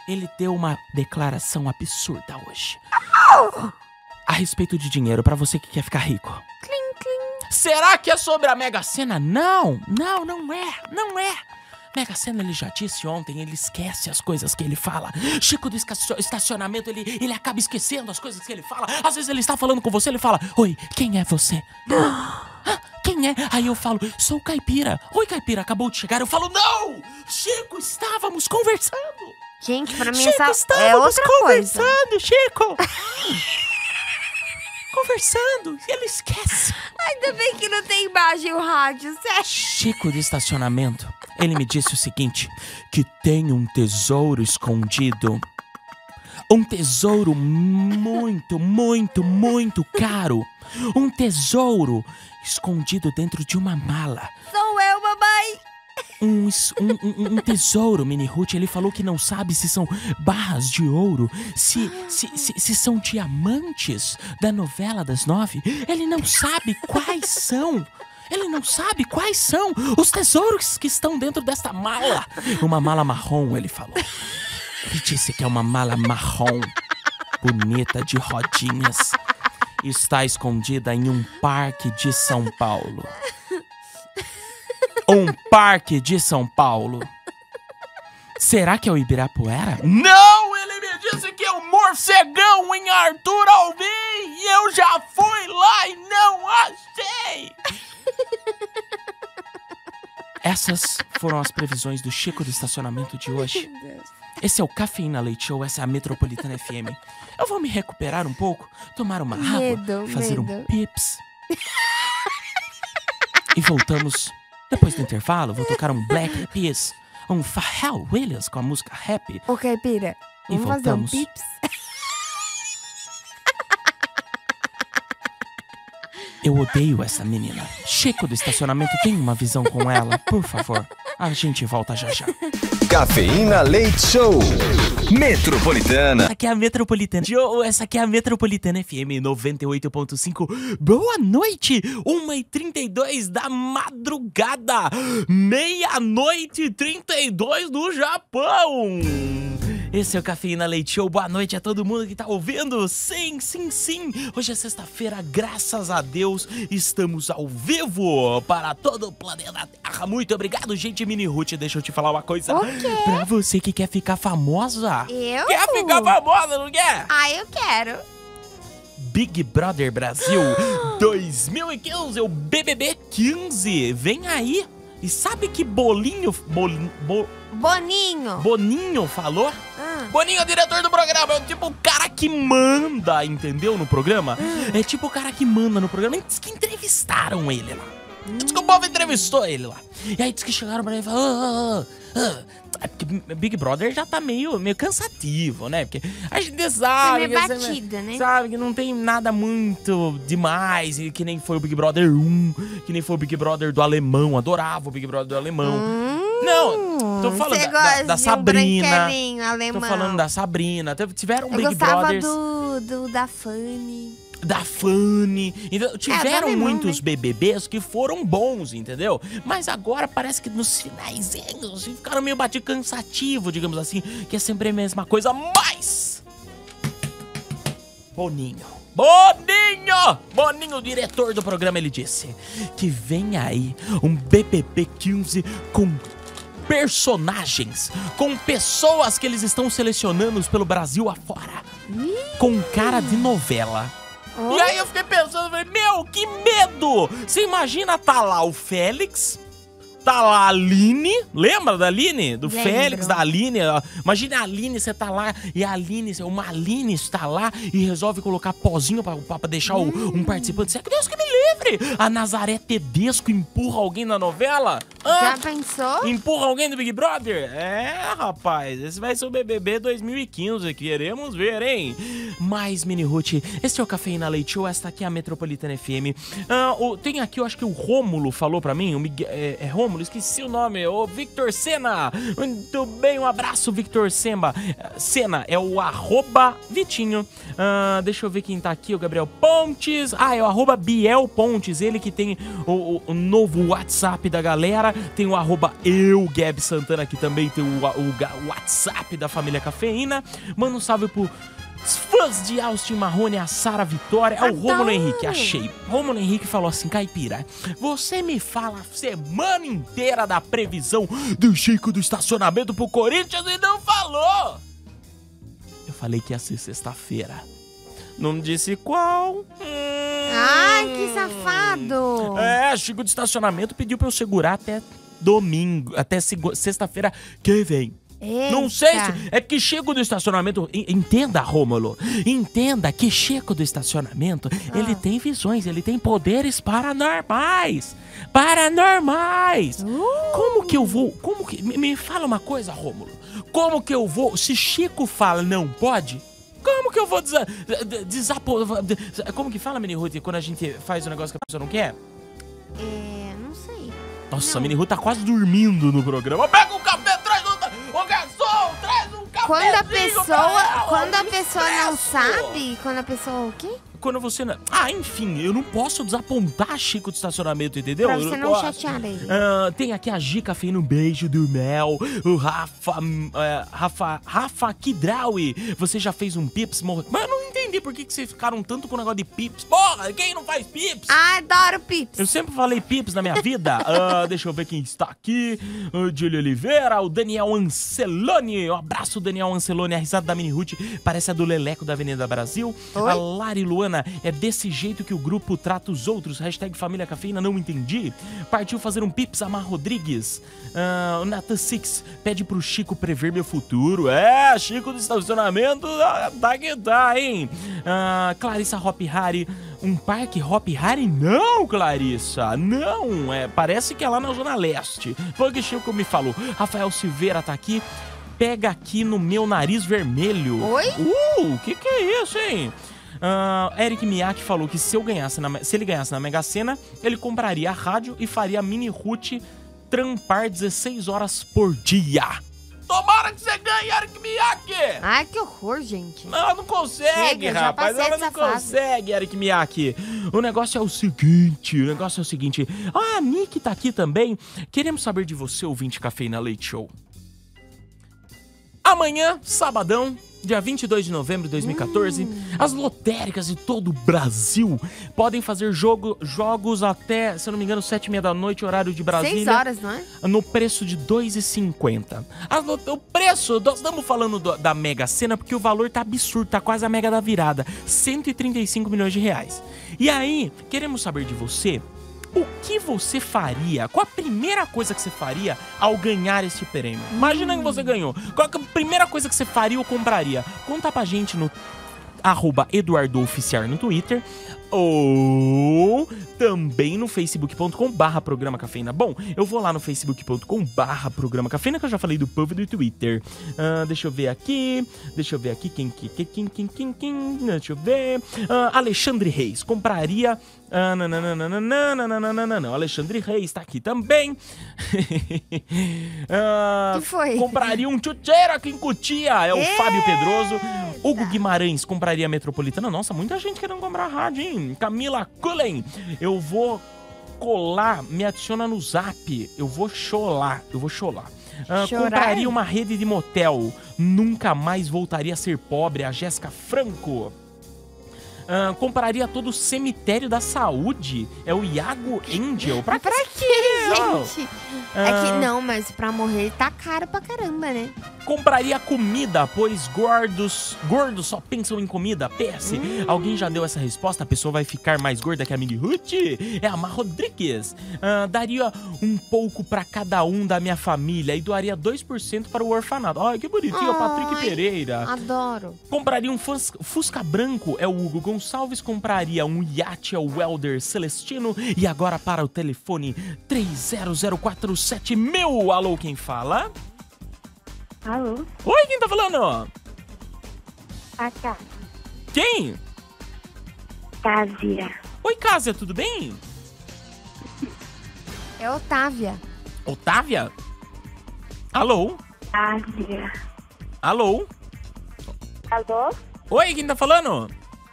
Ele deu uma declaração absurda hoje. A respeito de dinheiro, pra você que quer ficar rico. Será que é sobre a Mega Sena? Não, não, não é, não é. Mega Sena, ele já disse ontem, ele esquece as coisas que ele fala. Chico do estacionamento, ele, ele acaba esquecendo as coisas que ele fala. Às vezes ele está falando com você, ele fala: Oi, quem é você? "Ah, Quem é? Aí eu falo, sou o Caipira. Oi, Caipira, acabou de chegar. Eu falo, não! Chico, estávamos conversando! Gente, pra mim Chico, essa é outra coisa. conversando, Chico! conversando, e ele esquece. Ainda bem que não tem imagem o rádio, sério. Chico do estacionamento, ele me disse o seguinte: que tem um tesouro escondido. Um tesouro muito, muito, muito caro. Um tesouro escondido dentro de uma mala. Sou eu, mamãe. Um, um- um tesouro, Mini Ruth. Ele falou que não sabe se são barras de ouro, se, se, se, se são diamantes da novela das nove. Ele não sabe quais são. Ele não sabe quais são os tesouros que estão dentro desta mala. Uma mala marrom, ele falou. Ele disse que é uma mala marrom, bonita, de rodinhas. Está escondida em um parque de São Paulo. Um parque de São Paulo. Será que é o Ibirapuera? Não! Ele me disse que é o morcegão em Arthur Alvim! E eu já fui lá e não achei! Essas foram as previsões do Chico do estacionamento de hoje. Esse é o Cafeína Leite Show, essa é a Metropolitana FM. Eu vou me recuperar um pouco, tomar uma água, Medo, fazer um medo. pips. e voltamos depois do intervalo. Vou tocar um Black Peas, um Pharrell Williams com a música Happy. Ô, Caipira, E vamos fazer um voltamos. pips? Eu odeio essa menina. Chico do estacionamento tem uma visão com ela, por favor. A gente volta já já. Cafeína Leite Show. Metropolitana. Essa aqui é a Metropolitana. Joe, essa aqui é a Metropolitana FM 98.5. Boa noite! 1h32 da madrugada. Meia-noite e 32 do Japão. Esse é o Cafeína Leite Show. Boa noite a todo mundo que tá ouvindo. Sim, sim, sim. Hoje é sexta-feira, graças a Deus, estamos ao vivo para todo o planeta Terra. Muito obrigado, gente. Mini Ruth, deixa eu te falar uma coisa. O quê? Pra você que quer ficar famosa. Eu? Quer ficar famosa, não quer? Ah, eu quero. Big Brother Brasil 2015, o BBB 15. Vem aí. E sabe que Bolinho, Bolinho, Bo- Boninho. Boninho falou? Ah. Boninho é o diretor do programa, é tipo o cara que manda, entendeu? No programa. É tipo o cara que manda no programa. Que entrevistaram ele lá. Diz que o povo entrevistou ele lá. E aí diz que chegaram pra ele e falaram. "Ah, ah, ah." É porque Big Brother já tá meio, meio cansativo, né? Porque a gente sabe. É meio que- batida, né? Sabe que não tem nada muito demais. e Que nem foi o Big Brother 1. Que nem foi o Big Brother do alemão. Adorava o Big Brother do alemão. não, tô falando Hum, da, da- da de um Sabrina. branquelinho Tô alemão. falando da Sabrina. Tiveram Eu Big gostava Brothers do, do da Fanny. Da Fanny. Então, tiveram alemão, muitos né? BBBs que foram bons, entendeu? Mas agora parece que nos finaizinhos assim, ficaram meio batido cansativo, digamos assim, que é sempre a mesma coisa, mas Boninho. Boninho! Boninho, o diretor do programa, ele disse que vem aí um BBB 15 com personagens, com pessoas que eles estão selecionando pelo Brasil afora, com cara de novela. E aí eu fiquei pensando, falei, meu, que medo! Você imagina tá lá o Félix, tá lá a Aline, lembra da Aline? Do Lembro. Félix, da Aline. Imagina a Aline, você tá lá e a Aline, uma Aline está lá e resolve colocar pozinho pra, pra- deixar o- Hum. um participante. Você, Deus que me livre! A Nazaré Tedesco empurra alguém na novela? Já pensou? Empurra alguém do Big Brother? É, rapaz, esse vai ser o BBB 2015, queremos ver, hein? Mas, Mini Ruth, esse é o Cafeína Leite Show, esta aqui é a Metropolitana FM. Ah, o- tem aqui, eu acho que o Rômulo falou pra mim, o Miguel, é, é Rômulo, esqueci o nome, o Victor Sena. Muito bem, um abraço, Victor Semba. Sena é o arroba Vitinho. Ah, deixa eu ver quem tá aqui, o Gabriel Pontes. Ah, é o arroba Biel Pontes, ele que tem o, o- novo WhatsApp da galera. Tem o arroba eu, Gab Santana, que também tem o, o o WhatsApp da família Cafeína. Manda um salve pro fãs de Austin Marrone, a Sara Vitória. É o Adoro. Rômulo Henrique, achei. Rômulo Henrique falou assim, Caipira, você me fala a semana inteira da previsão do Chico do estacionamento pro Corinthians e não falou. Eu falei que ia ser sexta-feira. Não disse qual. Hum. Ai, que safado! É, Chico do estacionamento pediu pra eu segurar até domingo, até sexta-feira que vem. Não sei se. É porque Chico do estacionamento. en- Entenda, Rômulo. Entenda que Chico do estacionamento ele tem visões, ele tem poderes paranormais. Paranormais! Como que eu vou. Como que. Me, fala uma coisa, Rômulo. Como que eu vou. Se Chico fala não pode. Como que eu vou desa, de- desapo... Como que fala, Mini Ruth, quando a gente faz um negócio que a pessoa não quer? É, não sei. Nossa, a Mini Ruth tá quase dormindo no programa. Pega um café, traz. Ô garçom, traz um café. Quando a pessoa, quando a pessoa não sabe, quando a pessoa o quê? Quando você não... Ah, enfim, eu não posso desapontar Chico do estacionamento, entendeu? Pra Eu você não posso. chatear ele. Ah, tem aqui a Gica fazendo um beijo do mel. O Rafa. é, Rafa. Rafa Kidraui. Você já fez um pips? Morre. Mas eu não entendi por que, que vocês ficaram tanto com o negócio de pips. Porra, quem não faz pips? Adoro pips. Eu sempre falei pips na minha vida. Ah, deixa eu ver quem está aqui. O Júlio Oliveira, o Daniel Anceloni. Um abraço, Daniel Anceloni. A risada da Mini Ruth parece a do Leleco da Avenida Brasil. Oi? A Lari Luana, é desse jeito que o grupo trata os outros. Hashtag Família Cafeína, não entendi. Partiu fazer um pips, Amar Rodrigues. Ah, o Nathan Six pede pro Chico prever meu futuro. É, Chico do estacionamento, ah, tá que tá, hein? Ah, Clarissa Hop Harry. Um parque Hop Harry? Não, Clarissa, não. É, parece que é lá na Zona Leste. Foi o que Chico me falou. Rafael Silveira tá aqui. Pega aqui no meu nariz vermelho. Oi? Uh, o que que é isso, hein? Ah, Eric Miyake falou que se, eu ganhasse na, se ele ganhasse na Mega Sena, ele compraria a rádio e faria a Mini Ruth trampar 16 horas por dia. Tomara que você ganhe, Eric Miyake! Ai, que horror, gente. Não, não consegue, Chega, rapaz. Ela não fase. consegue, Eric Miyake. O negócio é o seguinte, o negócio é o seguinte. Ah, a Nick tá aqui também. Queremos saber de você, ouvinte Cafeína Leite Show. Amanhã, sabadão, dia 22 de novembro de 2014, as lotéricas de todo o Brasil podem fazer jogo, jogos até, se eu não me engano, 7 e meia da noite, horário de Brasília Seis horas, não é? no preço de R$ 2,50. As lo- O preço, nós estamos falando do- da Mega Sena porque o valor tá absurdo, tá quase a Mega da virada, 135 milhões de reais. E aí, queremos saber de você, o que você faria? Qual a primeira coisa que você faria ao ganhar esse prêmio? Imagina que você ganhou. Qual a primeira coisa que você faria ou compraria? Conta pra gente no arroba Eduardo Oficial no Twitter ou também no facebook.com barra programa cafeína. Bom, eu vou lá no facebook.com barra programa cafeína que eu já falei do povo do Twitter. Ah, deixa eu ver aqui, deixa eu ver aqui quem, quem, quem, quem, quem, quem, deixa eu ver. Ah, Alexandre Reis, compraria... Ah, nananana, não, Alexandre Reis tá aqui também. Ah, Que foi? Compraria um chucheiro aqui em Cutia, é o Eita! Fábio Pedroso. Hugo Guimarães compraria a Metropolitana. Nossa, muita gente querendo comprar a rádio, hein? Camila Cullen, eu vou colar, me adiciona no zap. Eu vou cholar, eu vou cholar. Chorar? compraria uma rede de motel. Nunca mais voltaria a ser pobre. A Jéssica Franco. Ah, compraria todo o cemitério da saúde. É o Iago Angel. Pra, Pra quê, gente? É que, Ah. não, mas pra morrer tá caro pra caramba, né? Compraria comida, pois gordos, gordos só pensam em comida. PS, alguém já deu essa resposta? A pessoa vai ficar mais gorda que a Mini Ruth? É a Mar Rodrigues. Ah, daria um pouco pra cada um da minha família e doaria 2% para o orfanato. Ai, que bonitinho, o Patrick. Pereira. Adoro. Compraria um fus- Fusca branco, é o Hugo Gonçalves. Compraria um iate, é o Welder Celestino. E agora para o telefone 30047000. mil. Alô, quem fala? Alô? Oi, quem tá falando? Ah, tá. Quem? Tázia. Oi, Cásia, tudo bem? É Otávia. Otávia? Alô? Tázia. Alô? Alô? Oi, quem tá falando?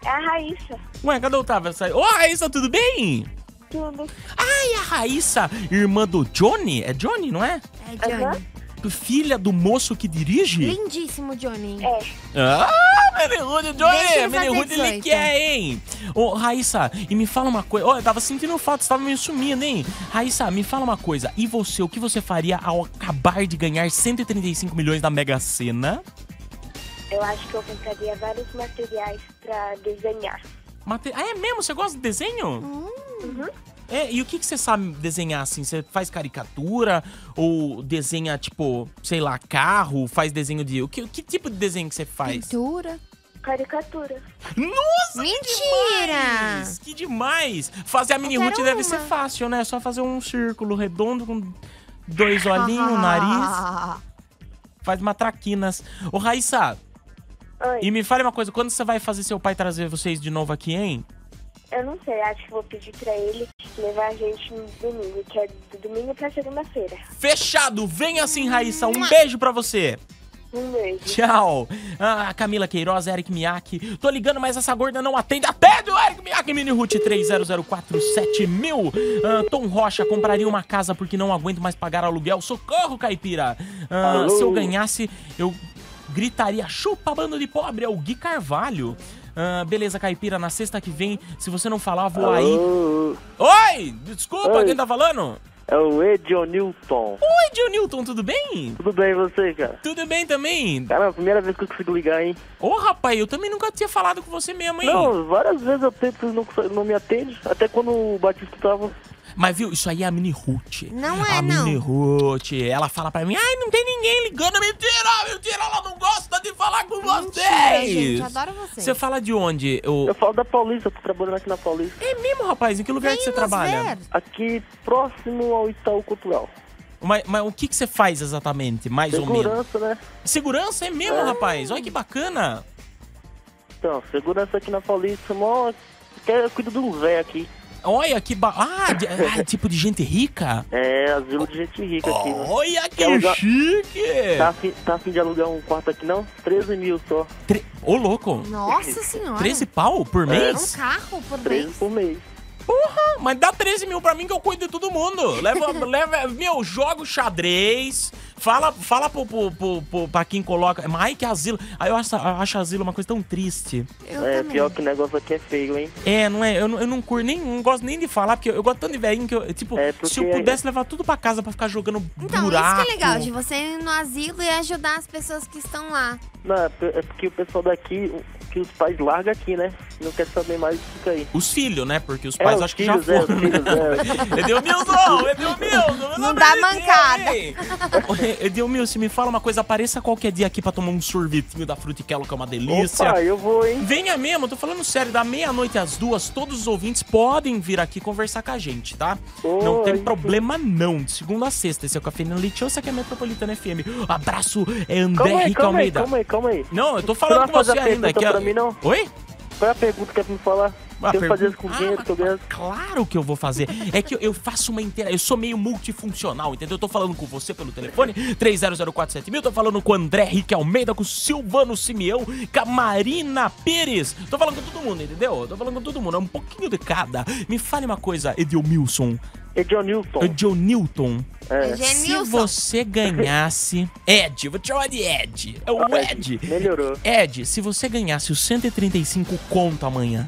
É a Raíssa. Ué, cadê Otávia? Saiu. Ô, Raíssa, tudo bem? Tudo. Ai, a Raíssa, irmã do Johnny? É Johnny, não é? É Johnny. Filha do moço que dirige? Lindíssimo, Johnny. É. Ah, Deixa Johnny! fazer ele 18. quer, hein? Ô, Raíssa, e me fala uma coisa. Ó, eu tava sentindo falta, você tava meio sumindo, hein? Raíssa, me fala uma coisa. E você, o que você faria ao acabar de ganhar 135 milhões da Mega Sena? Eu acho que eu compraria vários materiais pra desenhar. Mate... Ah, é mesmo? Você gosta de desenho? Uhum. É, e o que, que você sabe desenhar assim? Você faz caricatura? Ou desenha, tipo, sei lá, carro? Faz desenho de. O que, que tipo de desenho que você faz? Pintura. Caricatura. Nossa! Mentira! Demais, que demais! Fazer a mini root deve uma. ser fácil, né? É só fazer um círculo redondo com dois olhinhos, nariz. Faz matraquinas. Ô, Raíssa, Oi. e me fale uma coisa. Quando você vai fazer seu pai trazer vocês de novo aqui, hein? Eu não sei, acho que vou pedir pra ele levar a gente no domingo, que é do domingo pra segunda-feira. Fechado! Vem assim, Raíssa. Um beijo pra você. Um beijo. Tchau. Ah, Camila Queiroz, Eric Miyake. Tô ligando, mas essa gorda não atende. Atende o Eric Miyake, Mini Root 30047000. Ah, Tom Rocha, compraria uma casa porque não aguento mais pagar aluguel. Socorro, caipira. Ah, se eu ganhasse, eu gritaria chupa bando de pobre. É o Gui Carvalho. Ah, beleza, caipira, na sexta que vem, se você não falar, vou aí. Alô? Oi! Desculpa, Oi. quem tá falando? É o Edionilton. Oi, Dio Newton, tudo bem? Tudo bem e você, cara? Tudo bem também? Cara, é a primeira vez que eu consigo ligar, hein? Ô, rapaz, eu também nunca tinha falado com você mesmo, hein? Não, várias vezes eu tento não, não me atende. Até quando o Batista tava. Mas viu, isso aí é a Mini Ruth. Não é, a não. Mini Ruth, ela fala pra mim, ai, não tem ninguém ligando. Mentira, mentira, ela não gosta de falar com Mentira, vocês. gente. Adoro vocês. Você fala de onde? Eu... Eu falo da Paulista, eu tô trabalhando aqui na Paulista. É mesmo, rapaz? Em que lugar Vem que você trabalha? ver. Aqui próximo ao Itaú Cultural. Mas, mas o que, que você faz exatamente, mais ou menos? Segurança, né? Segurança é mesmo, rapaz. Olha que bacana. Então, segurança aqui na Paulista, mó. Eu cuido de um velho aqui. Olha que ba... Ah, de- ah, tipo de gente rica? É, asilo de gente rica aqui, né? Olha que alugar- chique! Tá afim, tá afim de alugar um quarto aqui não? 13 mil só. Tre... Ô, louco. Nossa senhora. 13 pau por Um mês? carro por 13 mês. por mês. Porra, mas dá 13 mil pra mim que eu cuido de todo mundo. Leva, leva, meu, jogo xadrez. Fala, fala pro, pro, pro, pro- pra quem coloca. Mike Asilo. Aí eu acho, eu acho asilo uma coisa tão triste. Eu é, também. pior que o negócio aqui é feio, hein? É, não é? Eu, não- eu não curto nem. Não gosto nem de falar, porque eu, gosto tanto de velhinho que eu. Tipo, É, porque se eu pudesse levar tudo pra casa pra ficar jogando Então, buraco. isso que é legal, de você ir no asilo e ajudar as pessoas que estão lá. Não, é p- é porque o pessoal daqui, que os pais largam aqui, né? Não quer saber mais fica aí. Os filhos, né? Porque os É, pais os acho que já filhos, é, os foram. filhos, né? Edilmilson! Edilmilson! Não dá mancada. Edilmilson, se me fala uma coisa, apareça qualquer dia aqui pra tomar um sorvetinho da Frutiquelo, que é uma delícia. Opa, eu vou, hein? Venha mesmo, tô falando sério, da meia-noite às duas, todos os ouvintes podem vir aqui conversar com a gente, tá? não tem problema não, de segunda a sexta, esse é o Café ou esse aqui é a Metropolitana FM. Abraço, é André Calma aí, Rica calma aí, Almeida. calma aí, calma aí. Não, eu tô falando com você ainda. Que a- pra mim, não? Oi? Qual é a pergunta que quer me falar? Ah, Se eu fazer isso pergunta- com dinheiro que eu ganho. Claro que eu vou fazer. É que eu, eu faço uma inteira. Eu sou meio multifuncional, entendeu? Eu tô falando com você pelo telefone, 30047000. Tô falando com o André Rique Almeida, com o Silvano Simeão, com a Marina Pires. Tô falando com todo mundo, entendeu? Tô falando com todo mundo. É um pouquinho de cada. Me fale uma coisa, Edilmilson. Edionilton. Edilnilton. É. Se você ganhasse. Ed, vou te chamar de Ed. É o Ed. Melhorou. Ed, se você ganhasse os 135 conto amanhã,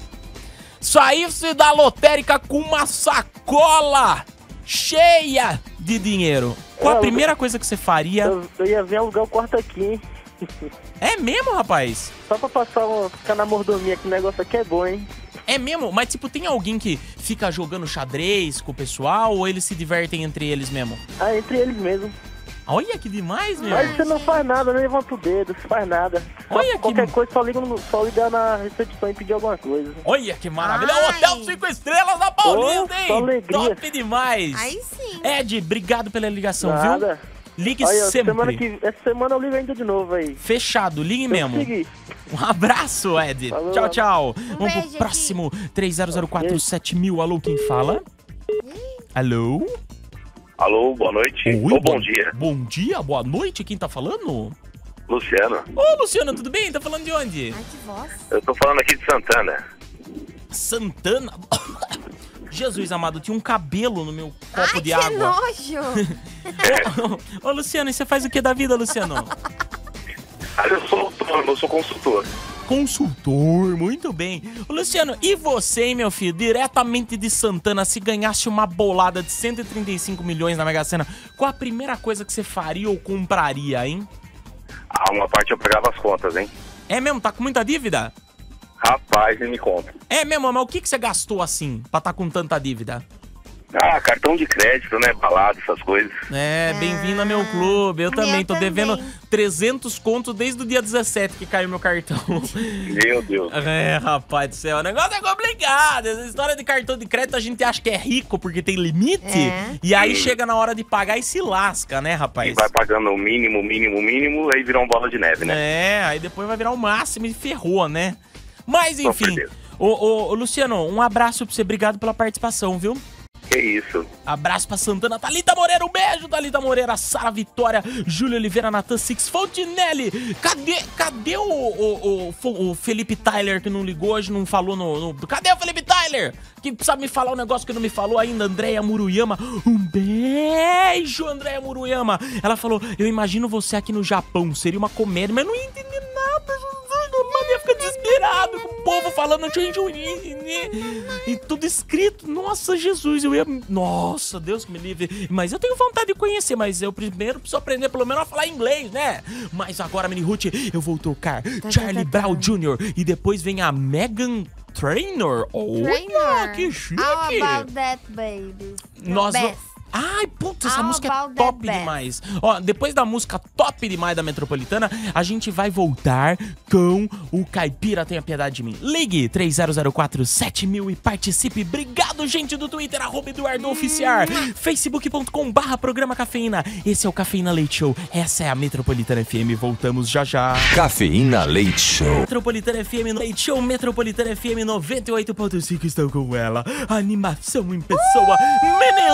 saísse da lotérica com uma sacola cheia de dinheiro, qual a É, primeira coisa que você faria? Eu, eu ia vir alugar o quarto aqui, hein? É mesmo, rapaz? Só pra passar uma, ficar na mordomia, que o negócio aqui é bom, hein? É mesmo? Mas, tipo, tem alguém que fica jogando xadrez com o pessoal ou eles se divertem entre eles mesmo? Ah, entre eles mesmo. Olha que demais, meu. Mas você não faz nada, nem levanta o dedo, você faz nada. Só- Olha que- qualquer coisa, só liga, no, só liga na recepção e pedir alguma coisa. Olha que maravilha. Ai. Hotel 5 estrelas da Paulista, Oh, hein? só alegria. Top demais. Aí sim. Ed, obrigado pela ligação, Nada. viu? Ligue Olha, sempre. semana que, essa semana eu ligo ainda de novo aí. Fechado, ligue Eu mesmo. segui. Um abraço, Ed. Falou. Tchau, tchau. Vamos beijo, pro próximo. 30047000. Alô, quem fala? Alô? Alô, boa noite. Oi, Ou bom dia. Bom dia, boa noite. Quem tá falando? Luciano. Ô, Luciano, tudo bem? Tá falando de onde? Ai, que voz. Eu tô falando aqui de Santana. Santana. Jesus amado, tinha um cabelo no meu copo Ai, de que água. nojo. Ô, Luciano, e você faz o que da vida, Luciano? Ah, eu sou autônomo, eu sou consultor. Consultor, muito bem. Ô, Luciano, e você, hein, meu filho, diretamente de Santana, se ganhasse uma bolada de 135 milhões na Mega Sena, qual a primeira coisa que você faria ou compraria, hein? Ah, uma parte eu pagava as contas, hein? É mesmo? Tá com muita dívida? Rapaz, nem me conta. É mesmo, mas o que, que você gastou assim pra tá com tanta dívida? Ah, cartão de crédito, né? Balada, essas coisas. É, bem-vindo ao meu clube. Eu também tô devendo 300 contos desde o dia 17 que caiu meu cartão. Meu Deus. É, rapaz do céu, o negócio é complicado. Essa história de cartão de crédito a gente acha que é rico porque tem limite. É. E aí Sim. chega na hora de pagar e se lasca, né, E rapaz? vai pagando o mínimo, mínimo, mínimo, aí vira uma bola de neve, né? É, aí depois vai virar o máximo e ferrou, né? Mas enfim, ô, ô, Luciano, um abraço pra você, obrigado pela participação, viu? Que isso. Abraço pra Santana, Thalita Moreira, um beijo, Thalita Moreira, Sara Vitória, Júlia Oliveira, Natan Six, Fontinelli. Cadê, cadê o, o, o, o Felipe Tyler que não ligou hoje, não falou no, no- Cadê o Felipe Tyler? Que precisa me falar um negócio que não me falou ainda, Andréia Muruyama. Um beijo, Andréia Muruyama. Ela falou, eu imagino você aqui no Japão, seria uma comédia, mas não ia entender nada. Ficar desesperado com o povo falando e tudo escrito. Nossa, Jesus, eu ia. Nossa, Deus que me livre. Mas eu tenho vontade de conhecer, mas eu primeiro preciso aprender pelo menos a falar inglês, né? Mas agora, Mini Ruth, eu vou tocar Charlie Brown Jr. e depois vem a Megan Trainor. Olha, que chique. How about that, baby? Nós. Ai, putz, essa How música é top demais. Ó, depois da música top demais da Metropolitana, a gente vai voltar com o Caipira Tenha Piedade de Mim. Ligue 30047000 e participe. Obrigado, gente do Twitter, arroba Eduardo Oficial, facebook.com barra programa cafeína. Esse é o Cafeína Leite Show. Essa é a Metropolitana FM. Voltamos já já. Cafeína Leite Show. Metropolitana FM no Leite Show, Metropolitana FM 98.5 estão com ela. Animação em pessoa, Mini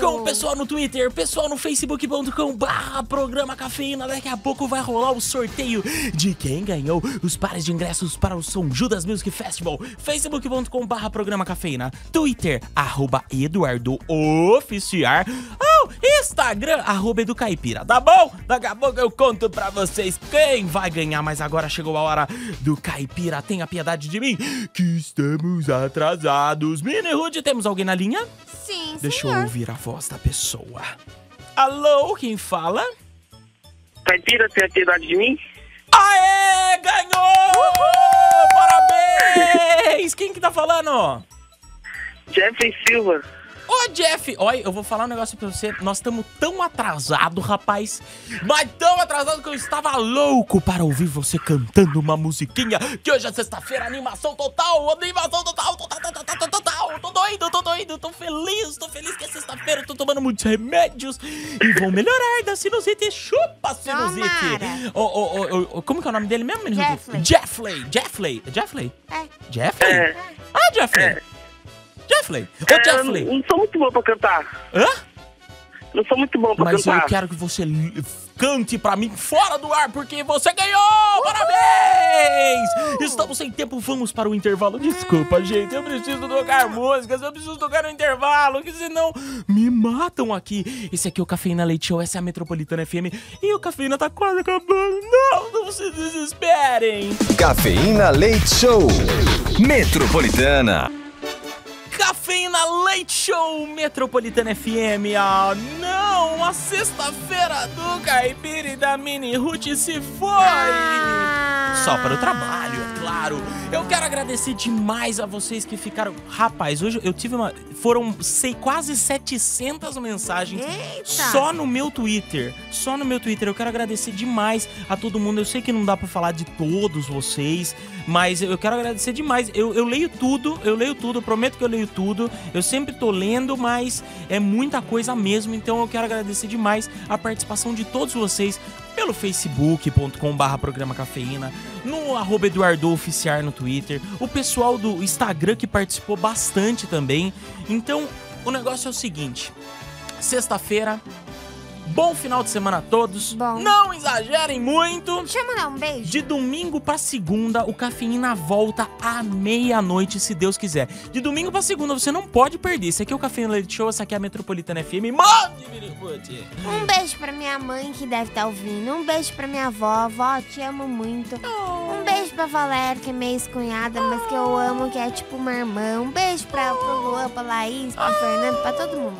Com o pessoal no Twitter, pessoal no facebook.com barra programa cafeína. Daqui a pouco vai rolar o sorteio de quem ganhou os pares de ingressos para o São Judas Music Festival. facebook.com barra programa cafeína. Twitter, arroba Eduardo. Oh, Instagram, arroba Edu Caipira, tá bom? Daqui a pouco eu conto pra vocês quem vai ganhar, mas agora chegou a hora do Caipira. Tenha piedade de mim, que estamos atrasados. Mini Rude, temos alguém na linha? Sim, Deixa eu senhor. ouvir a voz da pessoa. Alô, quem fala? Caipira, tem a piedade de mim? Aê, ganhou! Parabéns! Quem que tá falando? Jeffrey Silva. Ô, Jeff, olha, eu vou falar um negócio pra você. Nós estamos tão atrasados, rapaz. Mas tão atrasados que eu estava louco para ouvir você cantando uma musiquinha. Que hoje é sexta-feira, animação total, animação total, total, total, total, total. Tô doido, tô doido, tô feliz, tô feliz que é sexta-feira. Tô tomando muitos remédios e vou melhorar da sinusite. Chupa, sinusite. Ô, ô, ô, ô, como que é o nome dele mesmo, menino? Jeffrey. Jeffrey. Jeffrey. Jeffrey? É. Jeffrey? É. Ah, Jeffrey. Jeffrey. Ô, É, Jeffrey. Não sou muito bom pra cantar. Hã? não sou muito bom pra Mas eu cantar. quero que você cante pra mim fora do ar, porque você ganhou! Parabéns! Estamos sem tempo, vamos para o intervalo. Desculpa, gente, eu preciso tocar músicas, eu preciso tocar no intervalo, que senão me matam aqui. Esse aqui é o Cafeína Leite Show, essa é a Metropolitana FM e o Cafeína tá quase acabando. Não, não se desesperem! Cafeína Leite Show. Metropolitana. Cafeína Leite Show Metropolitana FM. Ah, não! A sexta-feira do Caipira e da Mini Ruth se foi! Só para o trabalho, claro. Eu quero agradecer demais a vocês que ficaram. Rapaz, hoje eu tive uma. Foram sei, quase 700 mensagens só no meu Twitter. Só no meu Twitter. Eu quero agradecer demais a todo mundo. Eu sei que não dá pra falar de todos vocês, mas eu quero agradecer demais. Eu, eu leio tudo, eu leio tudo, eu prometo que eu leio tudo. Eu sempre tô lendo, mas é muita coisa mesmo. Então eu quero agradecer demais a participação de todos vocês pelo facebook.com barra programa cafeína, no arroba Eduardo Oficiar no Twitter, o pessoal do Instagram que participou bastante também. Então, o negócio é o seguinte: sexta-feira, bom final de semana a todos. Não exagerem muito. Deixa eu mandar um beijo. De domingo pra segunda, o Cafeína volta à meia-noite, se Deus quiser. De domingo pra segunda, você não pode perder. Esse aqui é o Cafeína Leite Show, essa aqui é a Metropolitana FM. Mande! Um beijo pra minha mãe que deve estar ouvindo. Um beijo pra minha avó. Vó, te amo muito. Um beijo pra Valéria, que é minha ex-cunhada, mas que eu amo, que é tipo uma irmã. Um beijo pra, pro Luan, pra Laís, pra Fernando, pra todo mundo.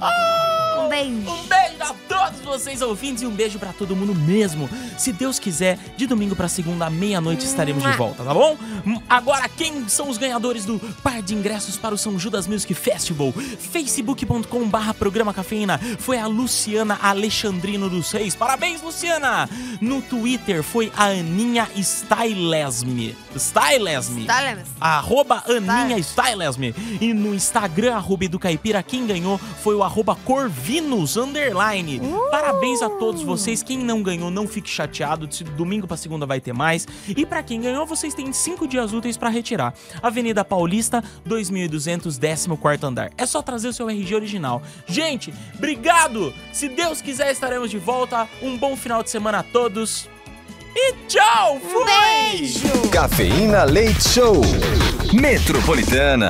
Um beijo. Um beijo a todos vocês ouvintes e um beijo pra todo mundo mesmo. Se Deus quiser, de domingo pra segunda, à meia-noite, estaremos de volta, tá bom? Hum, Agora, quem são os ganhadores do par de ingressos para o São Judas Music Festival? facebook.com barra programa cafeína. Foi a Luciana Alexandrino dos Reis. Parabéns, Luciana! No Twitter foi a Aninha Stylesme. Stylesme. Stylesme. Arroba Aninha Stylesme. E no Instagram, arroba Educaipira, quem ganhou foi o arroba Corvinus Underline. Parabéns a todos vocês. Quem não ganhou, não fique chateado. De domingo pra segunda vai ter mais. E pra quem ganhou, vocês têm cinco dias úteis pra retirar. Avenida Paulista, 2200, 14 andar. É só trazer o seu RG original. Gente, obrigado! Se Deus quiser, estaremos de volta. Um bom final de semana a todos. E tchau! Fui! beijo! Cafeína Leite Show. Metropolitana.